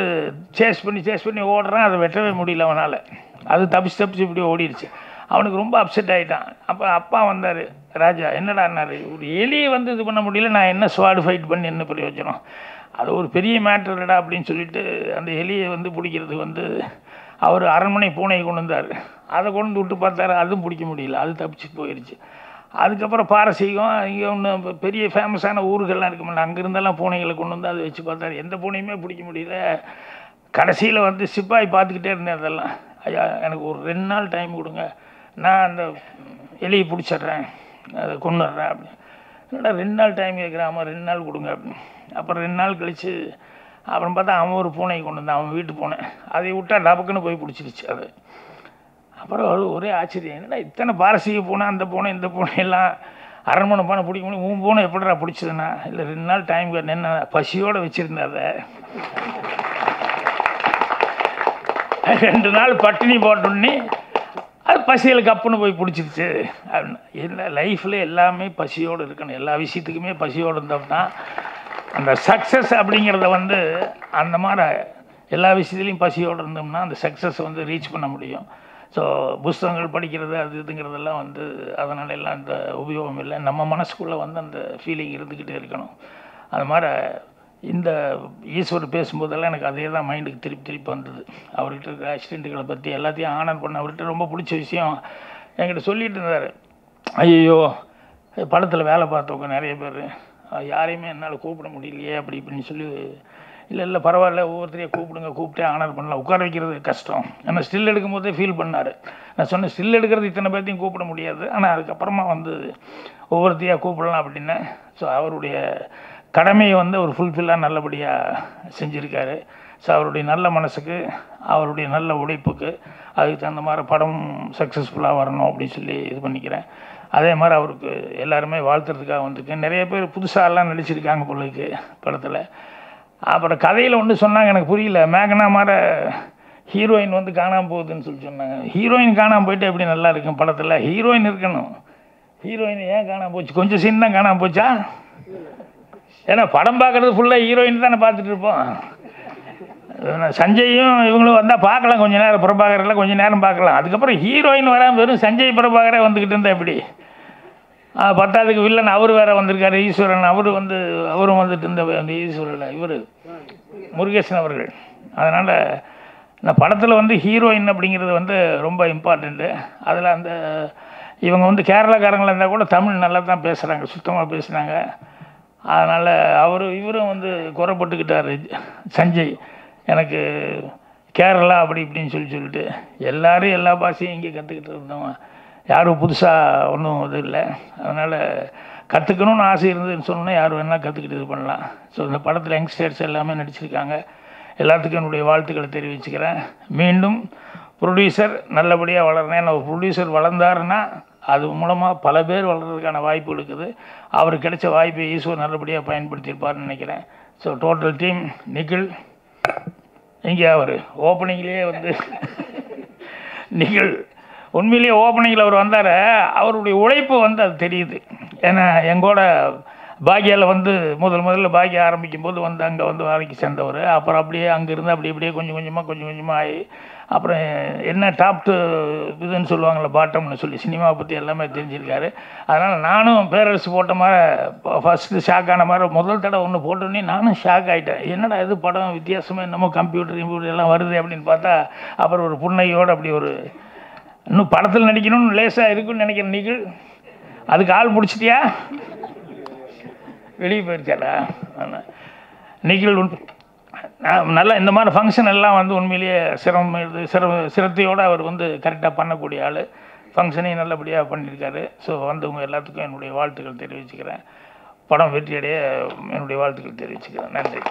சேஸ் பண்ணி சேஸ் பண்ணி ஓடுறான். அதை வெட்டவே முடியல அவனால். அது தப்பிச்சு தப்பிச்சு இப்படி ஓடிடுச்சு. அவனுக்கு ரொம்ப அப்செட் ஆகிட்டான் அப்போ அப்பா வந்தார். ராஜா என்னடான்னாரு ஒரு எலியை வந்து இது பண்ண முடியல. நான் என்ன ஸ்வாடு ஃபைட் பண்ணி என்ன பிரயோஜனம்? அது ஒரு பெரிய மேட்ரு இல்லைடா அப்படின்னு சொல்லிட்டு அந்த எலியை வந்து பிடிக்கிறதுக்கு வந்து அவர் அரண்மனை பூனையை கொண்டு வந்தார். அதை கொண்டு வந்து விட்டு பார்த்தாரு. அதுவும் பிடிக்க முடியல. அது தப்பிச்சு போயிடுச்சு அதுக்கப்புறம் பாரசீகம் இங்கே ஒன்று பெரிய ஃபேமஸான ஊர்கள்லாம் இருக்குமில்ல அங்கே இருந்தெல்லாம் பூனைகளை கொண்டு வந்து அதை வச்சு பார்த்தாரு. எந்த பூனையுமே பிடிக்க முடியல. கடைசியில் வந்து சிப்பாய் பார்த்துக்கிட்டே இருந்தேன் அதெல்லாம். ஐயா எனக்கு ஒரு ரெண்டு நாள் டைம் கொடுங்க. நான் அந்த எலியை பிடிச்சிட்றேன். அதை கொண்டுடுறேன் அப்படின்னு. என்னடா ரெண்டு நாள் டைம் கேட்குறேன் ஆமாம் ரெண்டு நாள் கொடுங்க அப்படின்னு. அப்புறம் ரெண்டு நாள் கழித்து அப்புறம் பார்த்தா அவன் ஒரு பூனையை கொண்டு வந்தான். அவன் வீட்டு பூனை. அதை விட்டா டபக்குன்னு போய் பிடிச்சிருச்சு அது. அப்புறம் அது ஒரே ஆச்சரியம். என்னடா இத்தனை பாரசீக பூனை அந்த பூனை இந்த பூனை எல்லாம் அரண்மனை பானை பிடிக்க முடியும். உன் பூனை எப்படிடா பிடிச்சதுன்னா இல்லை ரெண்டு நாள் டைம் என்ன பசியோடு வச்சுருந்தேன் அதை. ரெண்டு நாள் பட்டினி போட்டோன்னே அது பசியில் கப்புன்னு போய் பிடிச்சிருச்சு. அப்படின்னா. இல்லை லைஃப்பில் எல்லாமே பசியோடு இருக்கணும். எல்லா விஷயத்துக்குமே பசியோடு இருந்தோம்னா அந்த சக்ஸஸ் அப்படிங்கிறத வந்து அந்த மாதிரி எல்லா விஷயத்துலையும் பசியோடு இருந்தோம்னா அந்த சக்ஸஸ் வந்து ரீச் பண்ண முடியும். ஸோ புஸ்தகங்கள் படிக்கிறது அது இதுங்கிறதெல்லாம் வந்து அதனால எல்லாம் அந்த உபயோகம் இல்லை. நம்ம மனசுக்குள்ளே வந்து அந்த ஃபீலிங் இருந்துக்கிட்டே இருக்கணும். அது மாதிரி இந்த ஈஸ்வர் பேசும்போதெல்லாம் எனக்கு அதே தான் மைண்டுக்கு திருப்பி திருப்பி வந்தது. அவர்கிட்ட இருக்கிற ஆக்சிடெண்ட்டுகளை பற்றி எல்லாத்தையும் ஆனர் பண்ண அவர்கிட்ட ரொம்ப பிடிச்ச விஷயம் என்கிட்ட சொல்லிட்டு இருந்தார். ஐயோ படத்தில் வேலை பார்த்தவங்க நிறைய பேர். யாரையுமே என்னால் கூப்பிட முடியலையே அப்படி இப்படின்னு சொல்லி இல்லை இல்லை பரவாயில்ல ஒவ்வொருத்தரையும் கூப்பிடுங்க கூப்பிட்டே ஆனர் பண்ணலாம். உட்கார வைக்கிறது கஷ்டம். ஏன்னா ஸ்டில் எடுக்கும் போதே ஃபீல் பண்ணார். நான் சொன்னேன் ஸ்டில் எடுக்கிறது இத்தனை பேர்த்தையும் கூப்பிட முடியாது. ஆனால் அதுக்கப்புறமா வந்து ஒவ்வொருத்தையாக கூப்பிடலாம் அப்படின்னு. ஸோ அவருடைய கடமையை வந்து அவர் ஃபுல்ஃபில்லாக நல்லபடியாக செஞ்சுருக்காரு. ஸோ அவருடைய நல்ல மனசுக்கு அவருடைய நல்ல உழைப்புக்கு அதுக்கு தகுந்த மாதிரி படம் சக்ஸஸ்ஃபுல்லாக வரணும் அப்படின்னு சொல்லி இது பண்ணிக்கிறேன். அதே மாதிரி அவருக்கு எல்லாருமே வாழ்த்துறதுக்காக வந்திருக்கேன். நிறைய பேர் புதுசாலாம் நடிச்சிருக்காங்க பிள்ளைக்கு படத்தில். அப்புறம் கதையில் ஒன்று சொன்னாங்க எனக்கு புரியல. மேகனா மாற ஹீரோயின் வந்து காணாமல் போகுதுன்னு சொல்லி சொன்னாங்க. ஹீரோயின் காணாமல் போயிட்டு எப்படி நல்லா இருக்கும் படத்தில்? ஹீரோயின் இருக்கணும். ஹீரோயின் ஏன் காணாமல் போச்சு? கொஞ்சம் சீன் தான் காணாமல் போச்சா? ஏன்னா படம் பார்க்குறது ஃபுல்லாக ஹீரோயின் தானே பார்த்துட்டு இருப்போம். சஞ்சயும் இவங்களும் வந்தால் பார்க்கலாம் கொஞ்ச நேரம் பிரபாகரில் கொஞ்சம் நேரம் பார்க்கலாம். அதுக்கப்புறம் ஹீரோயின் வராமல் வெறும் சஞ்சய் பிரபாகரே வந்துக்கிட்டு இருந்தால் எப்படி? பத்தாவதுக்கு வில்லன் அவர் வேற வந்திருக்காரு ஈஸ்வரன். அவர் வந்து அவரும் வந்துட்டு இருந்த அந்த ஈஸ்வரன் இவர். முருகேசன் அவர்கள். அதனால் இந்த படத்தில் வந்து ஹீரோயின் அப்படிங்கிறது வந்து ரொம்ப இம்பார்ட்டண்ட்டு அதில் அந்த இவங்க வந்து கேரளாக்காரங்களாக இருந்தால் கூட தமிழ் நல்லா தான் பேசுகிறாங்க சுத்தமாக பேசுனாங்க அதனால் அவர் இவரும் வந்து குறைப்பட்டுக்கிட்டார் சஞ்சய் எனக்கு கேரளா அப்படி இப்படின்னு சொல்லி சொல்லிட்டு எல்லோரும் எல்லா பாஷையும் இங்கே கற்றுக்கிட்டு இருந்தவன் யாரும் புதுசாக ஒன்றும் இது இல்லை. அதனால் கற்றுக்கணும்னு ஆசை இருந்ததுன்னு சொன்னால் யார் வேணால் கற்றுக்கிட்டு இது பண்ணலாம். ஸோ இந்த படத்தில் யங்ஸ்டர்ஸ் எல்லாமே நடிச்சிருக்காங்க. எல்லாத்துக்கும் என்னுடைய வாழ்த்துக்களை தெரிவிச்சுக்கிறேன். மீண்டும் ப்ரொடியூசர் நல்லபடியாக வளரணும் ஏன்னா ஒரு ப்ரொடியூசர் வளர்ந்தாருன்னா அது மூலமாக பல பேர் வளர்கிறதுக்கான வாய்ப்பு இருக்குது. அவருக்கு கிடைச்ச வாய்ப்பை ஈஸ்வர் நல்லபடியாக பயன்படுத்தியிருப்பார்னு நினைக்கிறேன். ஸோ டோட்டல் டீம் நிகில் இங்கே அவர்? ஓப்பனிங்லேயே வந்து <laughs> நிகில் உண்மையிலேயே ஓப்பனிங்கில் அவர் வந்தார். அவருடைய உழைப்பு வந்து அது தெரியுது. ஏன்னா எங்கூட பாக்கியாவில் வந்து முதல் முதல்ல பாக்கியா ஆரம்பிக்கும் போது வந்து அங்கே வந்து வேலைக்கு சேர்ந்தவர். அப்புறம் அப்படியே அங்கே இருந்து அப்படி அப்படியே கொஞ்சம் கொஞ்சமாக கொஞ்சம் கொஞ்சமாக ஆகி அப்புறம் என்ன டாப் டு இதுன்னு சொல்லுவாங்கள்ல பாட்டம்னு சொல்லி சினிமாவை பற்றி எல்லாமே தெரிஞ்சிருக்காரு. அதனால் நானும் பேரரசு போட்ட மாதிரி ஃபஸ்ட்டு ஷாக் ஆன மாதிரி முதல் தடவை ஒன்று போட்டோன்னே நானும் ஷாக் ஆகிட்டேன் என்னடா இது படம் வித்தியாசமாக என்னமோ கம்ப்யூட்டர் கம்ப்யூட்டர் எல்லாம் வருது அப்படின்னு பார்த்தா அப்புறம் ஒரு புன்னையோடு அப்படி ஒரு இன்னும் படத்தில் நடிக்கணும்னு லேசாக இருக்குன்னு நினைக்கிற நீங்கள் அதுக்கு ஆள் பிடிச்சிட்டியா? வெளியே போயிருக்காரா நிகில் உன் நல்லா இந்த மாதிரி ஃபங்க்ஷன் எல்லாம் வந்து உண்மையிலேயே சிரமம் இது சிர சிரத்தையோடு அவர் வந்து கரெக்டாக பண்ணக்கூடிய ஆள். ஃபங்க்ஷனையும் நல்லபடியாக பண்ணியிருக்காரு. ஸோ வந்தவங்க எல்லாத்துக்கும் என்னுடைய வாழ்த்துக்கள் தெரிவிச்சுக்கிறேன். படம் வெற்றியடைய என்னுடைய வாழ்த்துக்கள் தெரிவிச்சுக்கிறேன். நன்றி.